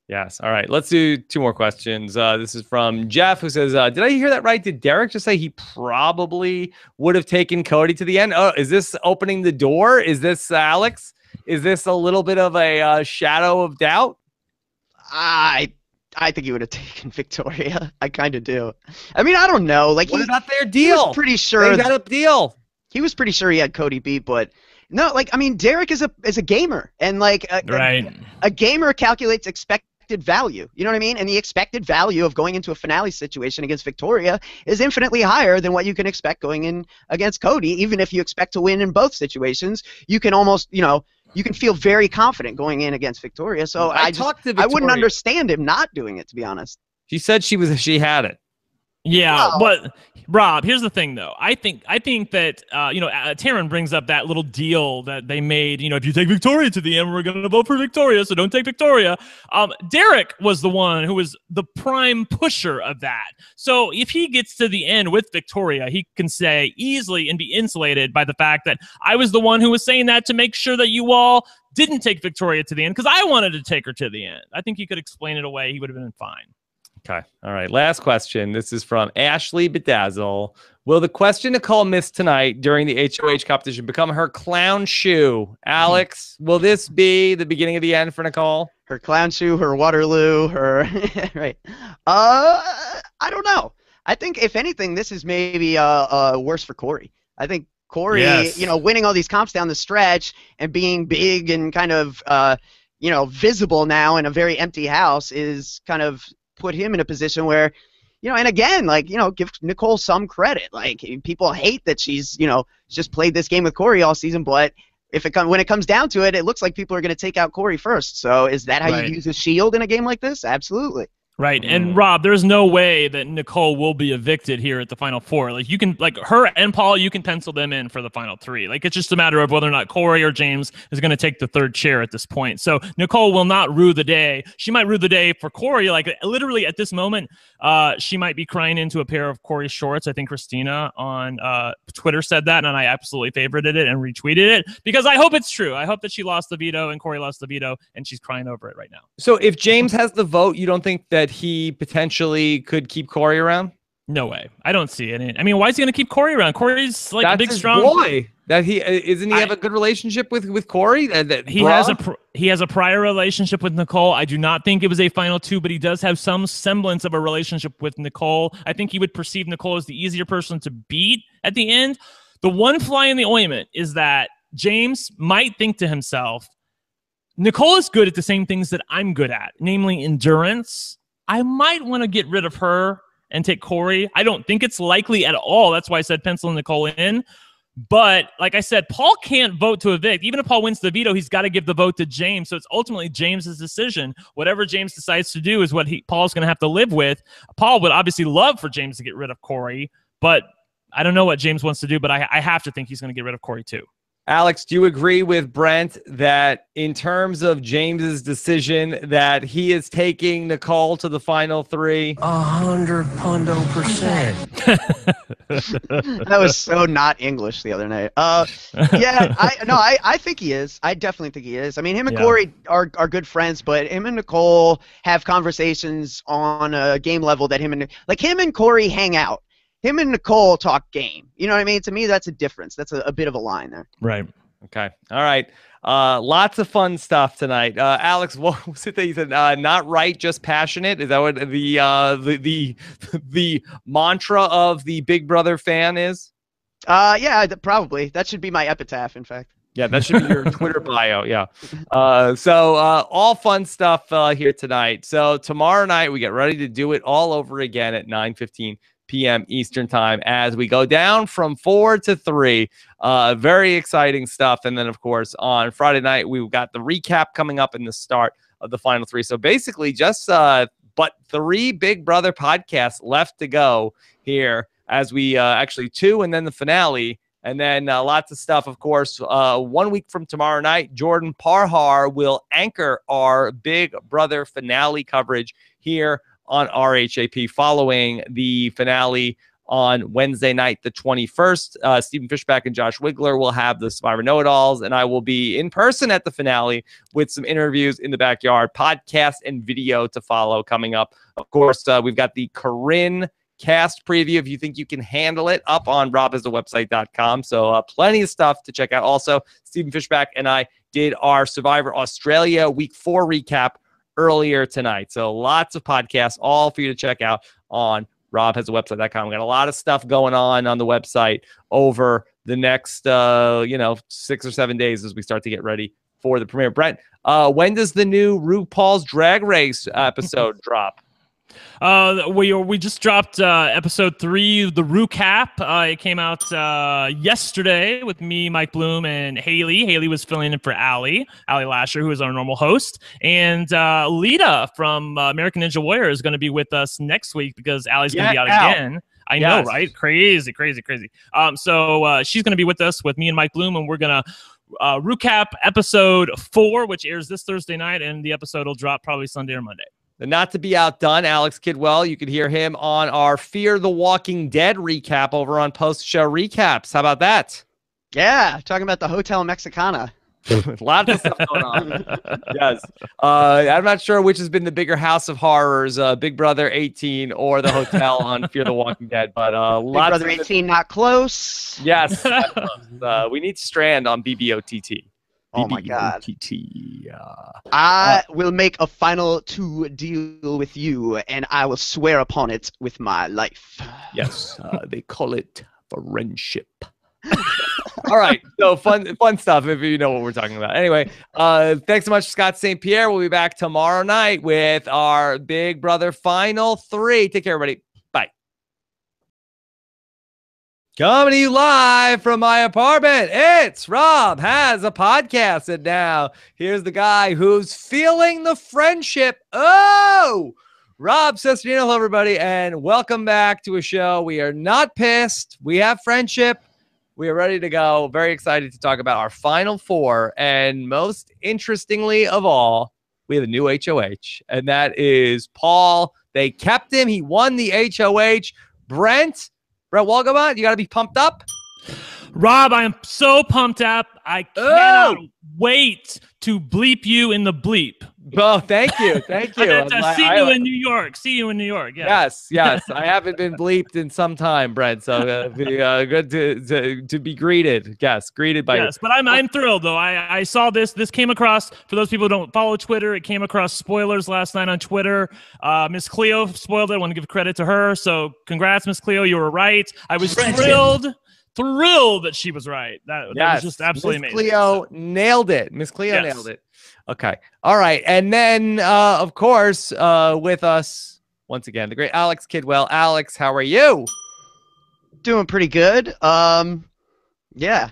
Yes. All right. Let's do two more questions. Uh, this is from Jeff, who says, uh, "Did I hear that right? Did Derrick just say he probably would have taken Cody to the end? Oh, is this opening the door? Is this uh, Alex? Is this a little bit of a uh, shadow of doubt? I I think he would have taken Victoria. I kind of do. I mean, I don't know. Like What he, about their he deal? was pretty sure They got a deal. he was pretty sure he had Cody beat, but no, like I mean, Derrick is a is a gamer, and like a, a- Right. a, gamer calculates expected value. You know what I mean? And the expected value of going into a finale situation against Victoria is infinitely higher than what you can expect going in against Cody. Even if you expect to win in both situations, you can almost you know you can feel very confident going in against Victoria. So I, just talked to I wouldn't understand him not doing it to be honest. She said she was she had it. Yeah, Well- but Rob, here's the thing, though. I think I think that uh, you know uh, Taran brings up that little deal that they made. You know, if you take Victoria to the end, we're going to vote for Victoria, so don't take Victoria. Um, Derrick was the one who was the prime pusher of that. So if he gets to the end with Victoria, he can say easily and be insulated by the fact that I was the one who was saying that to make sure that you all didn't take Victoria to the end because I wanted to take her to the end. I think he could explain it away. He would have been fine. Okay. All right. Last question. This is from Ashley Bedazzle. Will the question Nicole missed tonight during the HOH competition become her clown shoe? Alex, will this be the beginning of the end for Nicole? her clown shoe, her Waterloo, her right. Uh, I don't know. I think if anything, this is maybe uh, uh worse for Corey. I think Corey, Yes. you know, winning all these comps down the stretch and being big and kind of uh, you know, visible now in a very empty house is kind of put him in a position where, you know, and again, like you know, give Nicole some credit. Like people hate that she's you know just played this game with Corey all season, but if it come when it comes down to it, it looks like people are going to take out Corey first. So is that how Right. you use a shield in a game like this? Absolutely. Right. And Rob, there's no way that Nicole will be evicted here at the final four. Like you can like her and Paul, you can pencil them in for the final three. Like it's just a matter of whether or not Corey or James is going to take the third chair at this point. So Nicole will not rue the day. She might rue the day for Corey. Like literally at this moment, uh, she might be crying into a pair of Corey shorts. I think Christina on uh, Twitter said that, and I absolutely favorited it and retweeted it because I hope it's true. I hope that she lost the veto and Corey lost the veto, and she's crying over it right now. So if James has the vote, you don't think that he potentially could keep Corey around? No way. I don't see it. I mean, why is he going to keep Corey around? Corey's like That's a big, strong boy. That he uh, isn't he I- have a good relationship with with Corey? That, that He has a pr- he has a prior relationship with Nicole. I do not think it was a final two, but he does have some semblance of a relationship with Nicole. I think he would perceive Nicole as the easier person to beat at the end. The one fly in the ointment is that James might think to himself, Nicole is good at the same things that I'm good at, namely endurance. I might want to get rid of her and take Corey. I don't think it's likely at all. That's why I said pencil and Nicole in. But like I said, Paul can't vote to evict. Even if Paul wins the veto, he's got to give the vote to James. So it's ultimately James's decision. Whatever James decides to do is what he Paul's going to have to live with. Paul would obviously love for James to get rid of Corey, but I don't know what James wants to do. But I, I have to think he's going to get rid of Corey too. Alex, do you agree with Brent that in terms of James's decision that he is taking Nicole to the final three? A hundred pundo percent. that was so not English the other night. Uh, yeah, I no, I, I think he is. I definitely think he is. I mean, him and Yeah. Corey are, are good friends, but him and Nicole have conversations on a game level that him and like him and Corey hang out. Him and Nicole talk game. You know what I mean? To me, that's a difference. That's a, a bit of a line there. Right. Okay. All right. Uh, lots of fun stuff tonight. Uh, Alex, what was it that you said? Uh, not right, just passionate. Is that what the uh, the the the mantra of the Big Brother fan is? Uh, yeah, probably. That should be my epitaph, in fact. Yeah, that should be your Twitter bio. Yeah. Uh, so uh, all fun stuff uh, here tonight. So tomorrow night we get ready to do it all over again at 9:15 p.m. Eastern time as we go down from four to three. Uh, very exciting stuff. And then of course on Friday night we've got the recap coming up in the start of the final three. So basically just uh, but three Big Brother podcasts left to go here as we uh, actually two and then the finale. And then uh, lots of stuff, of course. Uh, one week from tomorrow night, Jordan Parhar will anchor our Big Brother finale coverage here on RHAP following the finale on Wednesday night, the 21st. Uh, Stephen Fishbach and Josh Wigler will have the Survivor Know It Alls, and I will be in person at the finale with some interviews in the backyard, podcast and video to follow coming up. Of course, uh, we've got the Corinne cast preview if you think you can handle it up on robhasawebsite.com. So uh, plenty of stuff to check out. Also, Stephen Fishbach and I did our Survivor Australia week four recap earlier tonight. So lots of podcasts, all for you to check out on robhasawebsite.com. We got a lot of stuff going on on the website over the next, uh, you know, six or seven days as we start to get ready for the premiere. Brent, uh, when does the new RuPaul's Drag Race episode drop? Uh, we we just dropped uh, episode three, the recap. Uh, it came out uh, yesterday with me, Mike Bloom, and Haley. Haley was filling in for Allie, Allie Lasher, who is our normal host, and uh, Lita from uh, American Ninja Warrior is going to be with us next week because Allie's going to be out again. I Yes. know, right? Crazy, crazy, crazy. Um, so uh, she's going to be with us with me and Mike Bloom, and we're gonna. Uh, recap episode four, which airs this Thursday night, and the episode will drop probably Sunday or Monday. And not to be outdone, Alex Kidwell, you could hear him on our Fear the Walking Dead recap over on post show recaps. How about that? Yeah, talking about the Hotel Mexicana. Lots of stuff going on. yes. Uh, I'm not sure which has been the bigger house of horrors, uh, Big Brother 18 or the hotel on Fear the Walking Dead, but uh, Big lots Brother of 18, not close. Yes. uh, we need Strand on BBOTT. Oh my God. Uh, I will make a final two deal with you, and I will swear upon it with my life. yes. Uh, they call it friendship. All right. So fun, fun stuff if you know what we're talking about. Anyway, uh, thanks so much, Scott St. Pierre. We'll be back tomorrow night with our Big Brother Final Three. Take care, everybody. Coming to you live from my apartment. It's Rob has a podcast, and now here's the guy who's feeling the friendship. Oh. Rob Cesternino, hello everybody, and welcome back to a show. We are not pissed. We have friendship. We are ready to go. Very excited to talk about our final four. And most interestingly of all, we have a new HOH, and that is Paul. They kept him. He won the HOH. Brent, Brent Wolgamott, you got to be pumped up. Rob, I am so pumped up. I oh. cannot oh. wait to bleep you in the bleep. Oh, thank you, thank you. I, see you in New York. See you in New York. Yes, yes. I haven't been bleeped in some time, Brent. So uh, be, uh, good to, to to be greeted. Yes, greeted by. Yes, but I'm I'm thrilled though. I I saw this. This came across for those people who don't follow Twitter. It came across spoilers last night on Twitter. Uh, Miss Cleo spoiled it. I want to give credit to her. So congrats, Miss Cleo. You were right. I was Friendship. thrilled thrilled that she was right. That, yes. that was just absolutely Ms. amazing. Cleo so. nailed it. Miss Cleo yes. nailed it. Okay. All right. And then, uh, of course, uh, with us once again, the great Alex Kidwell. Alex, how are you? Doing pretty good. Um, yeah.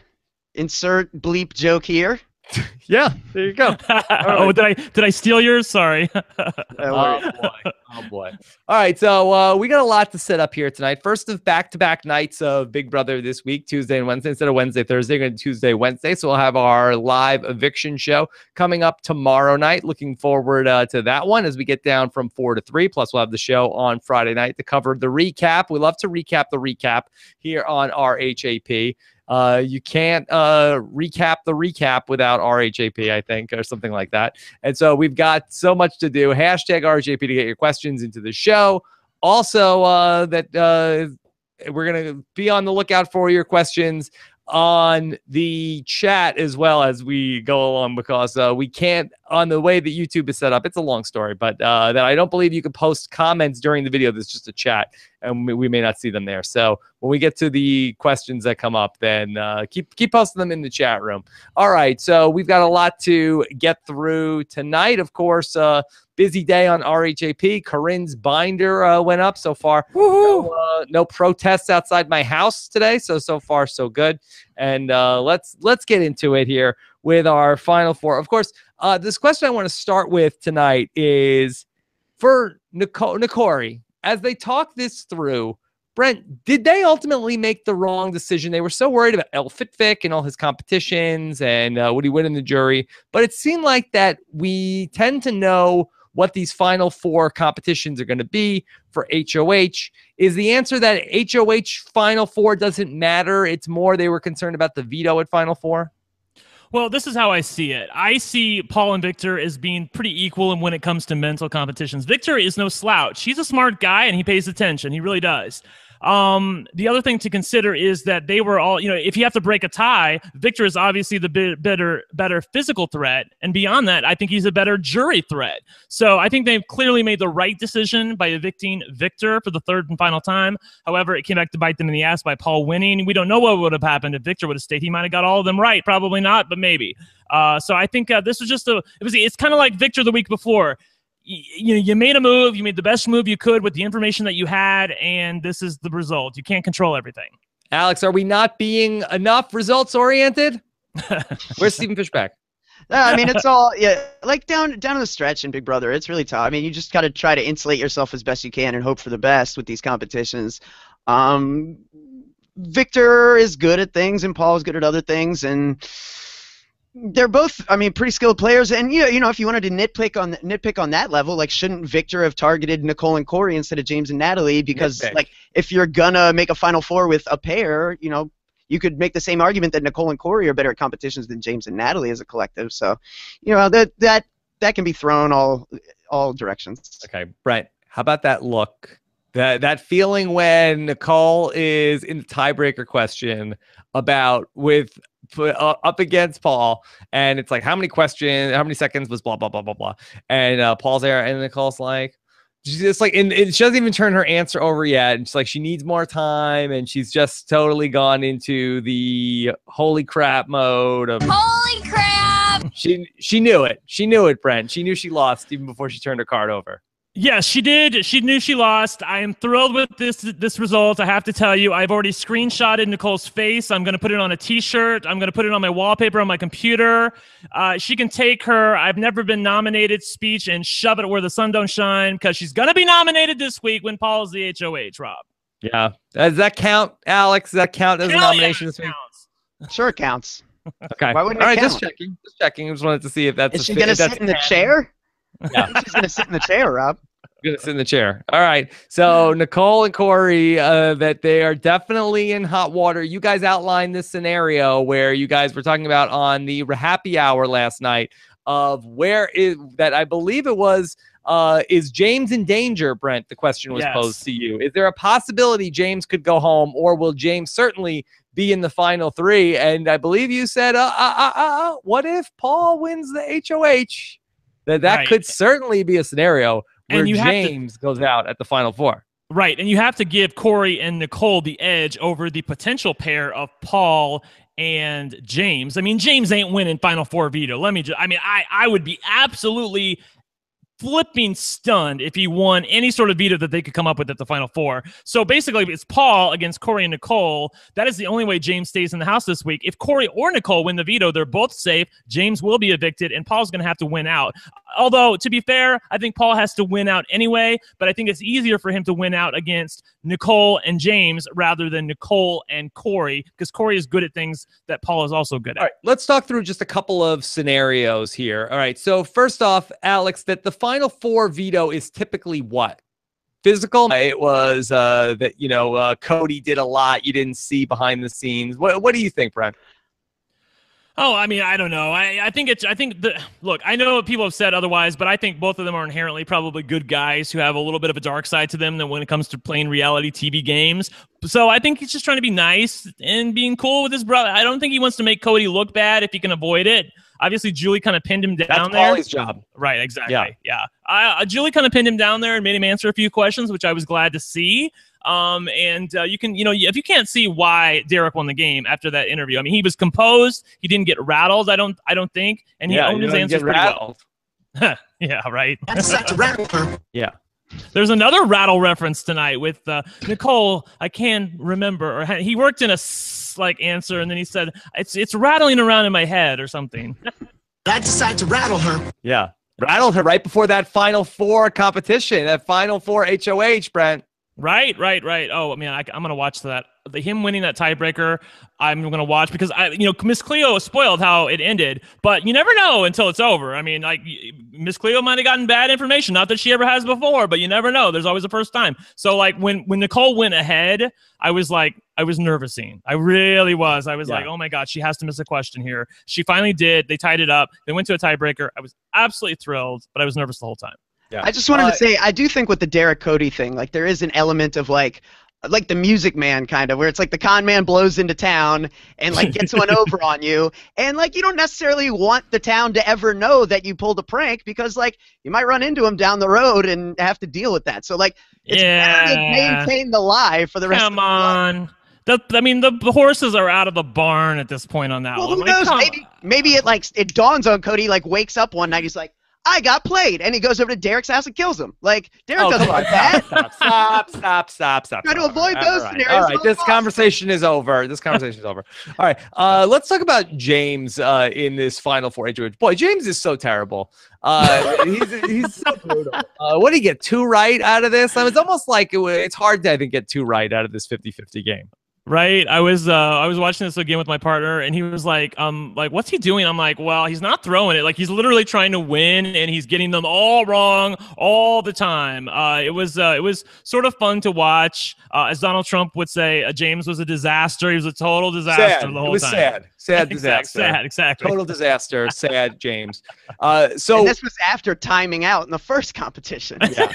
Insert bleep joke here. yeah, there you go. Right. oh, did I did I steal yours? Sorry. oh boy. Oh boy. All right, so uh, we got a lot to set up here tonight. First of back-to-back nights of Big Brother this week, Tuesday and Wednesday instead of Wednesday, Thursday, going to Tuesday, Wednesday. So we'll have our live eviction show coming up tomorrow night. Looking forward uh, to that one as we get down from four to three. Plus, we'll have the show on Friday night to cover the recap. We love to recap the recap here on RHAP. Uh, you can't uh, recap the recap without RHAP, I think, or something like that. And so we've got so much to do. Hashtag RHAP to get your questions into the show. Also, uh, that uh, we're going to be on the lookout for your questions on the chat as well as we go along because uh, we can't on the way that YouTube is set up. It's a long story, but uh, that I don't believe you can post comments during the video. There's just a chat, and we, may not see them there. So when we get to the questions that come up, then uh, keep keep posting them in the chat room. All right, so we've got a lot to get through tonight. Of course, uh, busy day on RHAP. Corinne's binder uh, went up so far. No, uh, no, protests outside my house today. So so far so good. And uh, let's let's get into it here with our final four. Of course, uh, this question I want to start with tonight is for Nicole Nikori. As they talk this through, Brent, did they ultimately make the wrong decision? They were so worried about El Fitfik and all his competitions and uh, would he win in the jury? But it seemed like that we tend to know what these final four competitions are going to be for HOH. Is the answer that HOH final four doesn't matter? It's more they were concerned about the veto at final four? Well, this is how I see it. I see Paul and Victor as being pretty equal in when it comes to mental competitions. Victor is no slouch. He's a smart guy and he pays attention. He really does. Um, the other thing to consider is that they were all, you know, if you have to break a tie, Victor is obviously the better, better physical threat, and beyond that, I think he's a better jury threat. So I think they've clearly made the right decision by evicting Victor for the third and final time. However, it came back to bite them in the ass by Paul winning. We don't know what would have happened if Victor would have stayed. He might have got all of them right, probably not, but maybe. Uh, so I think uh, this was just a. It was. It's kind of like Victor the week before you know you made a move you made the best move you could with the information that you had and this is the result you can't control everything alex are we not being enough results oriented where's stephen fishbach I mean it's all yeah, like down down to the stretch in Big Brother. It's really tough. I mean, you just got to try to insulate yourself as best you can and hope for the best with these competitions. Um, Victor is good at things, and Paul is good at other things, and they're both, I mean, pretty skilled players. And you know, you know, if you wanted to nitpick on nitpick on that level, like, shouldn't Victor have targeted Nicole and Corey instead of James and Natalie? Because nitpick. like, if you're gonna make a final four with a pair, you know, you could make the same argument that Nicole and Corey are better at competitions than James and Natalie as a collective. So, you know, that that that can be thrown all all directions. Okay, Brent, how about that look? That that feeling when Nicole is in the tiebreaker question about with up against Paul, and it's like how many questions, how many seconds was blah blah blah blah blah, and uh, Paul's there, and Nicole's like, she's just like, and, and she doesn't even turn her answer over yet. And she's like, she needs more time, and she's just totally gone into the holy crap mode of. Holy crap! She she knew it. She knew it, Brent. She knew she lost even before she turned her card over. Yes, she did. She knew she lost. I am thrilled with this this result. I have to tell you, I've already screenshotted Nicole's face. I'm going to put it on a T-shirt. I'm going to put it on my wallpaper on my computer. Uh, she can take her "I've never been nominated" speech and shove it where the sun don't shine because she's going to be nominated this week when Paul's the HOH. Rob. Yeah, does that count, Alex? Does that count as a nomination yeah, this week? counts. Sure, it counts. Okay. Why wouldn't All it right, just checking. Just checking. I just wanted to see if that's. Is a she gonna sit in the canon. chair? Yeah. She's gonna sit in the chair, Rob. gonna sit in the chair. All right. So Nicole and Corey, uh, that they are definitely in hot water. You guys outlined this scenario where you guys were talking about on the happy hour last night of where is that I believe it was. Uh, is James in danger, Brent? The question was Yes. posed to you. Is there a possibility James could go home, or will James certainly be in the final three? And I believe you said, uh, uh, uh, uh, uh, what if Paul wins the HOH? That that Right. could certainly be a scenario where have to- James goes out at the final four. Right, and you have to give Corey and Nicole the edge over the potential pair of Paul and James. I mean, James ain't winning Final Four veto. Let me just, I mean, I I would be absolutely flipping stunned if he won any sort of veto that they could come up with at the final four. So basically, it's Paul against Corey and Nicole. That is the only way James stays in the house this week. If Corey or Nicole win the veto, they're both safe. James will be evicted, and Paul's going to have to win out. Although, to be fair, I think Paul has to win out anyway, but I think it's easier for him to win out against Nicole and James rather than Nicole and Corey because Corey is good at things that Paul is also good at. All right, let's talk through just a couple of scenarios here. All right, so first off, Alex, that the final four veto is typically what? Physical. It was uh, that you know uh, Cody did a lot you didn't see behind the scenes. What What do you think, Brent? Oh, I mean, I don't know. I, I think it's. I think the look. I know people have said otherwise, but I think both of them are inherently probably good guys who have a little bit of a dark side to them than when it comes to playing reality TV games. So I think he's just trying to be nice and being cool with his brother. I don't think he wants to make Cody look bad if he can avoid it. Obviously, Julie kind of pinned him down That's there. Paulie's job. Right, exactly. Yeah. Yeah. I, uh, Julie kind of pinned him down there and made him answer a few questions, which I was glad to see. Um, and uh, you can, you know, if you can't see why Derrick won the game after that interview, I mean, he was composed. He didn't get rattled. I don't, I don't think, and he yeah, owned his answers get pretty well. Yeah, right. I decided to rattle. Yeah. There's another rattle reference tonight with uh, Nicole. I can't remember, or he worked in a s- like answer, and then he said it's it's rattling around in my head or something. I decided to rattle her. Yeah. Rattled her right before that final four competition, that final four HOH, Brent. Right, right, right. Oh, man, I, I'm gonna watch that. The him winning that tiebreaker, I'm gonna watch because I, you know, Miss Cleo spoiled how it ended, but you never know until it's over. I mean, like Miss Cleo might have gotten bad information, not that she ever has before, but you never know. There's always a first time. So, like when when Nicole went ahead, I was like, I was nervousing. I really was. I was Yeah. like, oh my god, she has to miss a question here. She finally did. They tied it up. They went to a tiebreaker. I was absolutely thrilled, but I was nervous the whole time. Yeah. I just wanted Uh, to say, I do think with the Derrick Cody thing, like there is an element of like, like the Music Man kind of, where it's like the con man blows into town and like gets one over on you, and like you don't necessarily want the town to ever know that you pulled a prank because like you might run into him down the road and have to deal with that. So like, it's better to Yeah. maintain the lie for the rest Come of life. on. The, I mean, the, the horses are out of the barn at this point on that Well, one. who knows? Maybe maybe it like it dawns on Cody. Like wakes up one night, he's like, "I got played," and he goes over to Derrick's house and kills him. Like Derrick Oh, doesn't come want that. Stop, stop, stop, stop, stop. Try to avoid All those right, scenarios All at right, all this costs. conversation is over. This conversation is over. All right, uh, let's talk about James uh, in this final four Boy, James is so terrible. Uh, he's he's so brutal. Uh, what did he get? Two right out of this? I mean, it's almost like it, it's hard to I think get two right out of this 50-50 game. Right. I was uh I was watching this again with my partner and he was like, um, like, what's he doing? I'm like, well, he's not throwing it. Like he's literally trying to win and he's getting them all wrong all the time. Uh it was uh it was sort of fun to watch. Uh as Donald Trump would say, uh, James was a disaster. He was a total disaster Sad. the whole It was time. sad. Sad Exact- disaster. Sad, exactly. Total disaster. Sad James. Uh, so and this was after timing out in the first competition. yeah.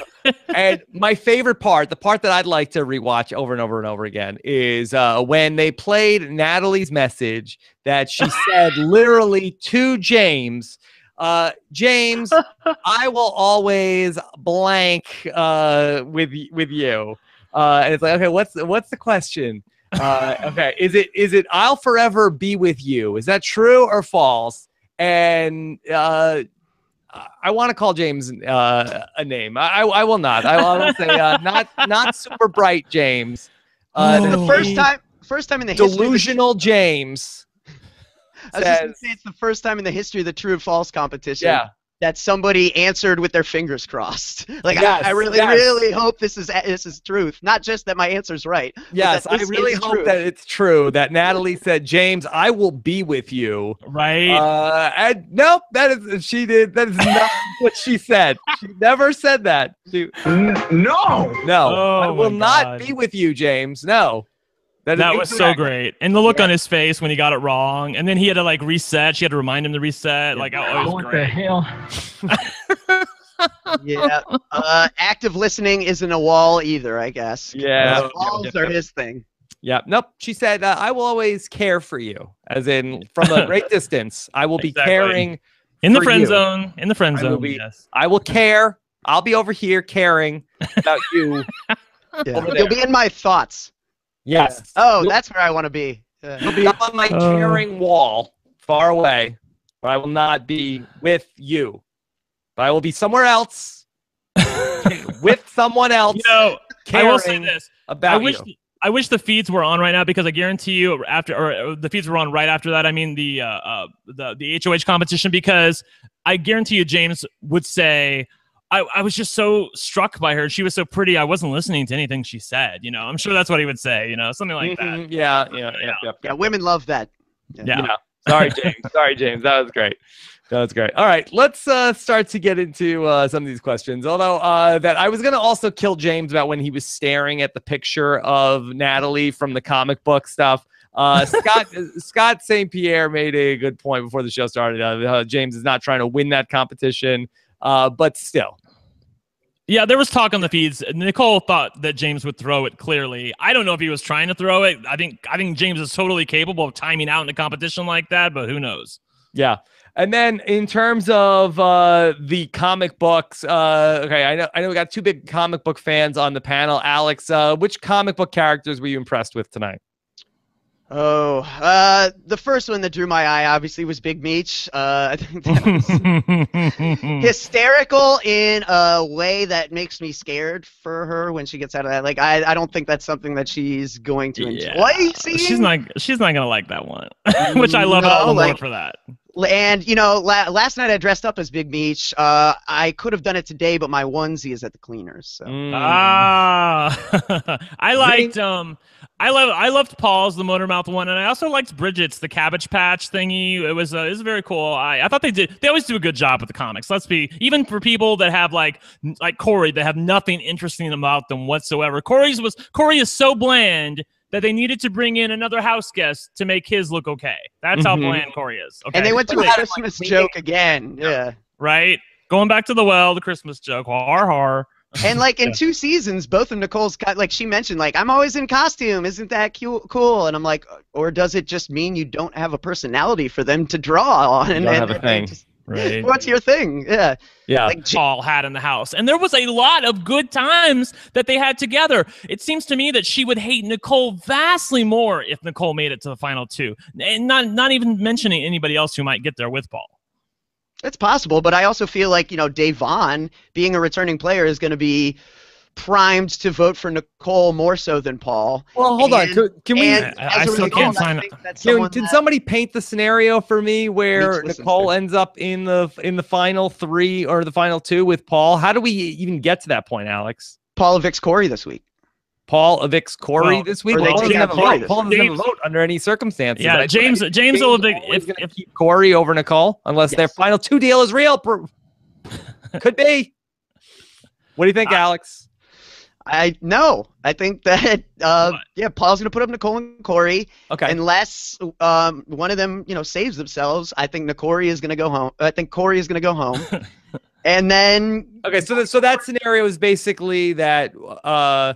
And my favorite part, the part that I'd like to rewatch over and over and over again, is uh, when they played Natalie's message that she said literally to James, Uh, James, I will always blank uh, with with you. Uh, and it's like, okay, what's what's the question? Uh, okay, is it is it I'll forever be with you? Is that true or false? And uh, I want to call James uh, a name. I, I, I will not. I, I will say uh, not not super bright James. Uh, Oh. the first time, first time in the history. of the- delusional James. I was just gonna say it's the first time in the history of the true or false competition Yeah, that somebody answered with their fingers crossed. Like Yes, I, I really, yes. really hope this is this is truth. Not just that my answer's right. yes. I really hope true. that it's true that Natalie said, "James, I will be with you." Right? Uh, and nope, that is she did. That is not what she said. She never said that. She, No! no, Oh I will not be with you, James. No, is that was so great. And the look Yeah. on his face when he got it wrong. And then he had to like reset. She had to remind him to reset. Like, oh, it was What the hell? Yeah. Uh, active listening isn't a wall either. I guess. Yeah, Uh, walls are his thing. yeah. Nope. She said, uh, "I will always care for you," as in from a great distance. I will be Exactly. caring. In the friend you. zone. In the friend I zone. be- yes. I will care. I'll be over here caring about you. Yeah. You'll be in my thoughts. Yes. Oh, You'll- that's where I want to be. Yeah. You'll be up on my cheering caring wall, far away, but I will not be with you. But I will be somewhere else, with someone else, You know, I will say this. about I wish you. I wish the feeds were on right now because I guarantee you after or uh, the feeds were on right after that. I mean the uh, uh the the HOH competition because I guarantee you James would say I, I was just so struck by her. She was so pretty. I wasn't listening to anything she said. You know, I'm sure that's what he would say. You know, something like that. Mhm, Yeah, yeah, yeah, yeah. Yeah, women love that. Yeah. Sorry, James. Sorry, James. That was great. That was great. All right, let's uh, start to get into uh, some of these questions. Although uh, that I was gonna also kill James about when he was staring at the picture of Natalie from the comic book stuff. Uh, Scott Scott St. Pierre made a good point before the show started. Uh, uh, James is not trying to win that competition, uh, but still, Yeah, there was talk on the feeds. Nicole thought that James would throw it clearly. I don't know if he was trying to throw it. I think I think James is totally capable of timing out in a competition like that, but who knows? Yeah. And then in terms of uh, the comic books, uh, okay, I know I know we got two big comic book fans on the panel. Alex, uh, which comic book characters were you impressed with tonight? Oh, uh, the first one that drew my eye obviously was Big Meech. Uh, I think that was hysterical in a way that makes me scared for her when she gets out of that. Like, I, I don't think that's something that she's going to Yeah. enjoy seeing. she's not she's not gonna like that one, which I love it No, all the more for that. And you know, la- last night I dressed up as Big Meech. Uh, I could have done it today, but my onesie is at the cleaners. So. Mm. Ah, I liked um, I love I loved Paul's the motor mouth one, and I also liked Bridget's the Cabbage Patch thingy. It was uh, it was very cool. I, I thought they did they always do a good job with the comics. Let's be even for people that have like like Corey that have nothing interesting about them whatsoever. Corey's was Corey is so bland that they needed to bring in another house guest to make his look okay. That's how Mhm. bland Corey is. Okay, And they went to a But- Christmas joke again. Yeah. right going back to the well, the Christmas joke. Har har. And like in Yeah. two seasons, both of Nicole's co- like she mentioned, like I'm always in costume. Isn't that cu- cool? And I'm like, or does it just mean you don't have a personality for them to draw on? And, don't and- have a and thing. just- Right. What's your thing? Yeah. Yeah. Like Paul had in the house. And there was a lot of good times that they had together. It seems to me that she would hate Nicole vastly more if Nicole made it to the final two. And not not even mentioning anybody else who might get there with Paul. it's possible, but I also feel like you know Da'Vonne, being a returning player, is going to be primed to vote for Nicole more so than Paul. well, hold on. Can, can we? And I- as I a still result, can't I sign- think that's Can, can somebody paint the scenario for me where Nicole ends up in the in the final three or the final two with Paul? How do we even get to that point, Alex? Paul evicts Corey this week. Paul evicts Corey Well, this week. they Paul doesn't have a Corey vote. this Paul week. doesn't have a vote under any circumstances. Yeah, I- James I- James will always if, if keep Corey over Nicole unless their final two deal is real. Could be. What do you think, I- Alex? I no. I think that uh, yeah, Paul's going to put up Nicole and Corey. Okay. Unless um, one of them, you know, saves themselves, I think Nicole is going to go home. I think Corey is going to go home. and then Okay, so th- so that scenario is basically that uh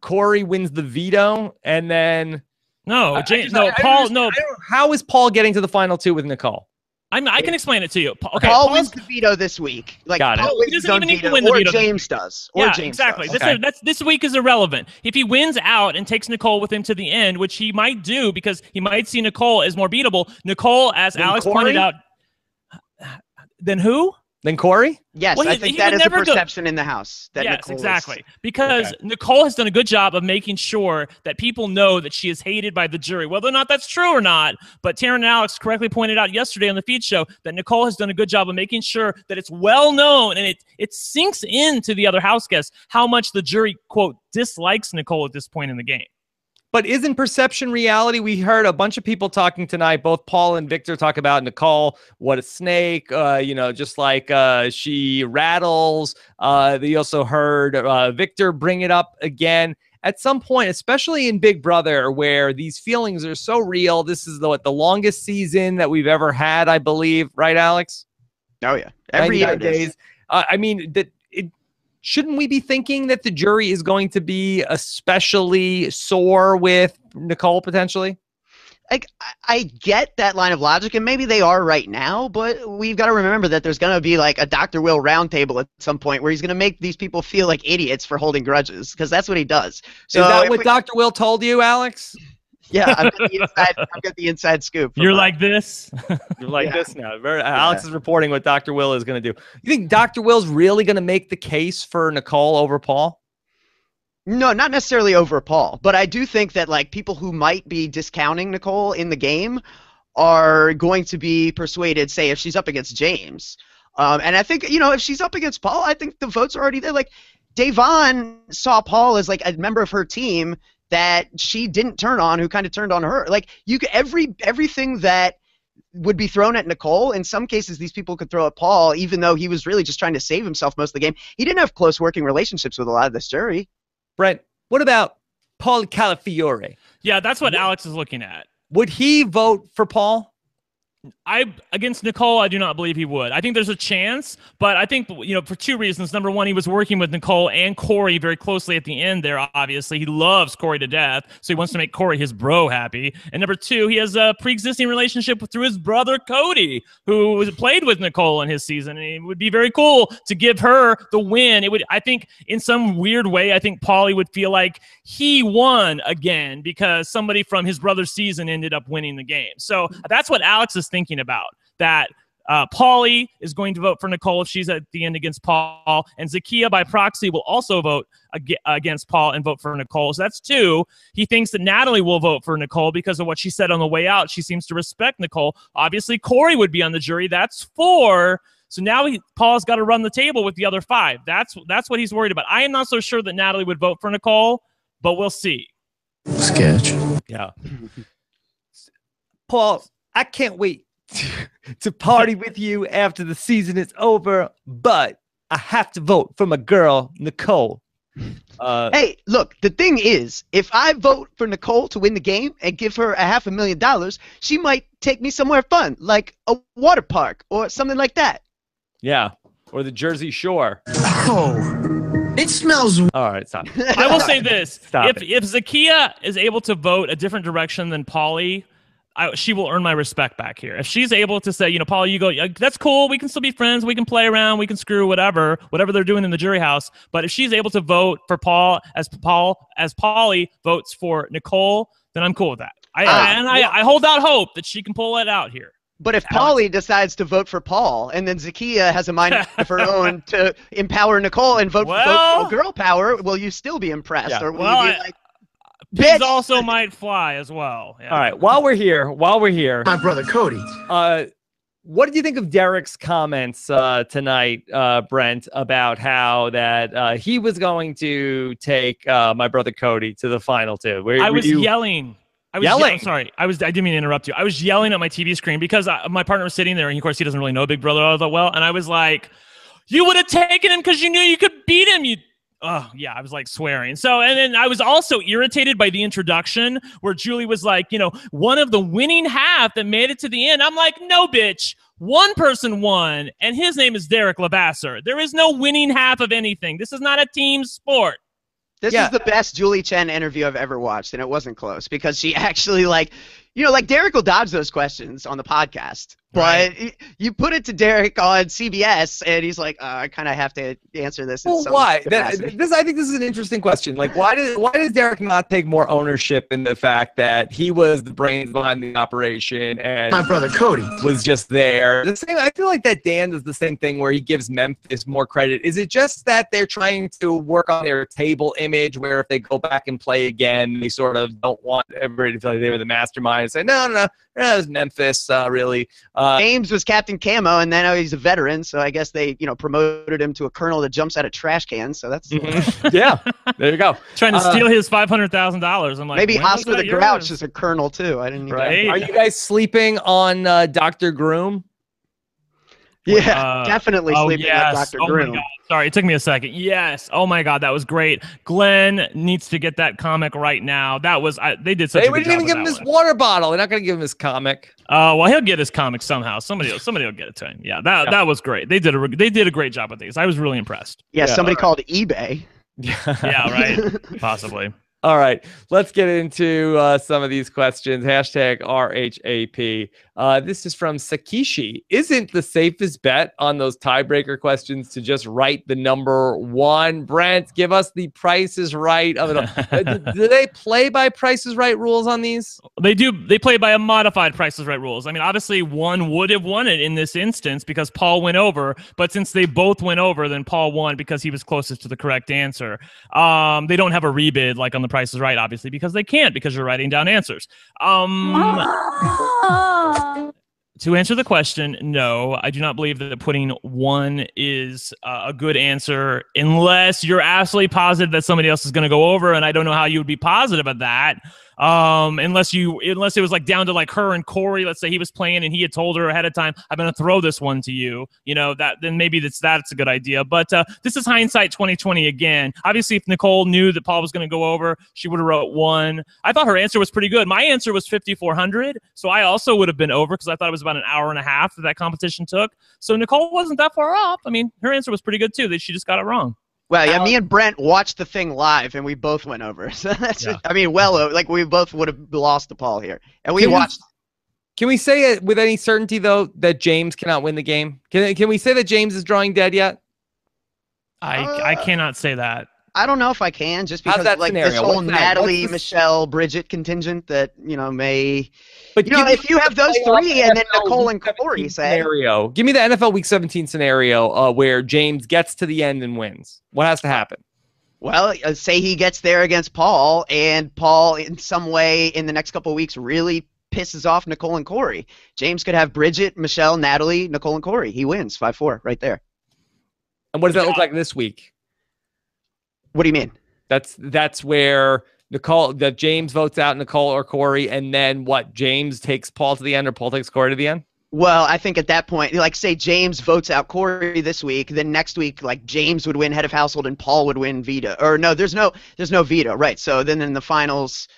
Corey wins the veto, and then no I- I James just- I- no I Paul understand- no how is Paul getting to the final two with Nicole? I mean, I can explain it to you. Okay, Paul Paul's- wins the veto this week. Like Got it. Paul He doesn't his even need to veto, win the or veto. James does. Or yeah, James exactly. does. This, Okay. is, that's, this week is irrelevant. If he wins out and takes Nicole with him to the end, which he might do because he might see Nicole as more beatable. Nicole, as Then Alex Corey? pointed out, then who? Then Corey? Yes, Well, I he- think he that would is a never go- perception in the house. That yes, Nicole is- exactly. Because Okay. Nicole has done a good job of making sure that people know that she is hated by the jury, whether or not that's true or not. But Taran and Alex correctly pointed out yesterday on the feed show that Nicole has done a good job of making sure that it's well known and it it sinks into the other house guests how much the jury quote dislikes Nicole at this point in the game. But isn't perception reality? We heard a bunch of people talking tonight, both Paul and Victor talk about Nicole, what a snake, uh, you know, just like uh, she rattles. Uh, they also heard uh, Victor bring it up again. At some point, especially in Big Brother, where these feelings are so real, this is the, what, the longest season that we've ever had, I believe, right, Alex? Oh yeah, every year 99 it is. days. Uh, I mean, that shouldn't we be thinking that the jury is going to be especially sore with Nicole potentially? like I- get that line of logic, and maybe they are right now, but we've got to remember that there's going to be like a Dr. Will roundtable at some point where he's going to make these people feel like idiots for holding grudges, because that's what he does. So is that what we- Dr. Will told you, Alex? Yeah, I've got the inside, I've got the inside scoop. You're like this. You're like Yeah. this now. Very, Alex is reporting what Dr. Will is going to do. You think Dr. Will's really going to make the case for Nicole over Paul? No, not necessarily over Paul, but I do think that like people who might be discounting Nicole in the game are going to be persuaded, say, if she's up against James. Um, and I think you know if she's up against Paul, I think the votes are already there. Like Da'Vonne saw Paul as like a member of her team that she didn't turn on, who kind of turned on her. Like you, could, every everything that would be thrown at Nicole. In some cases, these people could throw at Paul, even though he was really just trying to save himself most of the game. He didn't have close working relationships with a lot of this jury. Brent, what about Paul Calafiore? yeah, that's what Alex is looking at. Would he vote for Paul? I against Nicole, I do not believe he would. I think there's a chance, but I think you know for two reasons. Number one, he was working with Nicole and Corey very closely at the end. There, obviously, he loves Corey to death, so he wants to make Corey his bro happy. And number two, he has a pre-existing relationship through his brother Cody, who was played with Nicole in his season. And it would be very cool to give her the win. It would, I think, in some weird way, I think Paulie would feel like he won again because somebody from his brother's season ended up winning the game. So that's what Alex is thinking about. That uh, Paulie is going to vote for Nicole if she's at the end against Paul, and Zakiyah by proxy will also vote ag- against Paul and vote for Nicole. So that's two. He thinks that Natalie will vote for Nicole because of what she said on the way out. She seems to respect Nicole. Obviously, Corey would be on the jury. That's four. So now he, Paul's got to run the table with the other five. That's that's what he's worried about. I am not so sure that Natalie would vote for Nicole, but we'll see. Sketch. Yeah. Paul, I can't wait to party with you after the season is over, but I have to vote for my girl, Nicole. Uh, Hey, look, the thing is, if I vote for Nicole to win the game and give her a half a million dollars, she might take me somewhere fun, like a water park or something like that. yeah. Or the Jersey Shore. Oh, it smells. All right, stop. I will say this: Stop if it. if Zakiyah is able to vote a different direction than Paulie, I, she will earn my respect back here. If she's able to say, you know, Paul, you go, that's cool. We can still be friends. We can play around. We can screw whatever, whatever they're doing in the jury house. But if she's able to vote for Paul as Paul as Paulie votes for Nicole, then I'm cool with that. I, Ah, and I, I hold out hope that she can pull it out here. But if Paulie decides to vote for Paul, and then Zakiyah has a mind of her own to empower Nicole and vote, Well- vote for girl power, will you still be impressed, Yeah. or will Well, you be like, Pigs bitch? also might fly as well. Yeah. All right. While we're here, while we're here, My brother Cody. uh, what did you think of Derrick's comments uh, tonight, uh, Brent, about how that uh, he was going to take uh, my brother Cody to the final two? Where, I was you- yelling. I was Yelling? Ye- sorry. I was. I didn't mean to interrupt you. I was yelling at my TV screen because I, my partner was sitting there, and of course he doesn't really know Big Brother all that well. And I was like, "You would have taken him because you knew you could beat him." You. Oh yeah, I was like swearing. So and then I was also irritated by the introduction where Julie was like, you know, one of the winning half that made it to the end. I'm like, no, bitch. One person won, and his name is Derrick Levasseur. There is no winning half of anything. This is not a team sport. This Yeah. is the best Julie Chen interview I've ever watched, and it wasn't close because she actually like, you know, like Derrick will dodge those questions on the podcast, But y- you put it to Derrick on CBS, and he's like, uh, "I kind of have to answer this." Well, why? That, this, I think this is an interesting question. Like, why did why does Derrick not take more ownership in the fact that he was the brains behind the operation and My brother Cody. was just there? The same. I feel like that Dan does the same thing where he gives Memphis more credit. Is it just that they're trying to work on their table image, where if they go back and play again, they sort of don't want everybody to feel like they were the mastermind and say, no, no, no, that was Memphis, uh, really. Uh, James was Captain Camo, and then he's a veteran, so I guess they, you know, promoted him to a colonel that jumps out of trash cans. So that's mhm. yeah, there you go. Trying to Uh, steal his five hundred thousand dollars. I'm like, maybe Oscar the that Grouch yours? is a colonel too. I didn't. even- Right. Are you guys sleeping on uh, Dr. Groom? Yeah, Uh, definitely Oh sleeping yes. on Dr. Oh my Groom. God. Sorry, it took me a second. Yes. Oh my God, that was great. Glenn needs to get that comic right now. That was I, they did such They a good didn't job even give him that his one. water bottle. They're not going to give him his comic. Uh, well, he'll get his comic somehow. Somebody, somebody will get it to him. Yeah, that Yeah. that was great. They did a re- they did a great job with these. I was really impressed. Yeah, Yeah, somebody called eBay. Yeah, right. Possibly. All right, let's get into uh, some of these questions. Hashtag RHAP. Uh, this is from Sakishi. Isn't the safest bet on those tiebreaker questions to just write the number one? Brent, give us the prices right of it. Uh, do, do they play by prices right rules on these? They do. They play by a modified prices right rules. I mean, obviously, one would have won it in this instance because Paul went over. But since they both went over, then Paul won because he was closest to the correct answer. Um, they don't have a rebid like on the Price is Right, obviously, because they can't because you're writing down answers. Um, to answer the question, no, I do not believe that putting one is uh, a good answer unless you're absolutely positive that somebody else is going to go over, and I don't know how you would be positive of that. Um, unless you, unless it was like down to like her and Corey. Let's say he was playing and he had told her ahead of time, "I'm going to throw this one to you." You know that then maybe that's that's a good idea. But uh, this is hindsight 2020 again. Obviously, if Nicole knew that Paul was going to go over, she would have wrote one. I thought her answer was pretty good. My answer was 5400, so I also would have been over because I thought it was about an hour and a half that that competition took. So Nicole wasn't that far off. I mean, her answer was pretty good too. That she just got it wrong. Well, yeah, me and Brent watched the thing live, and we both went over. So that's, Yeah. I mean, well, like we both would have lost to Paul here, and we Can you- watched. Can we say it with any certainty though that James cannot win the game? Can can we say that James is drawing dead yet? I I Uh, cannot say that. I don't know if I can, just How's because that like this whole What's that? Natalie, What's the- Michelle, Bridget contingent that you know may. But You know, give me if you have those playoff three and then NFL Nicole Week and Corey say, scenario. Give me the NFL Week 17 scenario uh, where James gets to the end and wins. What has to happen? well, uh, say he gets there against Paul, and Paul in some way in the next couple of weeks really pisses off Nicole and Corey. James could have Bridget, Michelle, Natalie, Nicole, and Corey. He wins five four right there. And what does that look like this week? What do you mean? That's that's where Nicole that James votes out Nicole or Corey, and then what? James takes Paul to the end, or Paul takes Corey to the end. Well, I think at that point, like say James votes out Corey this week, then next week, like James would win head of household and Paul would win veto. Or no, there's no there's no veto, right? So then in the finals,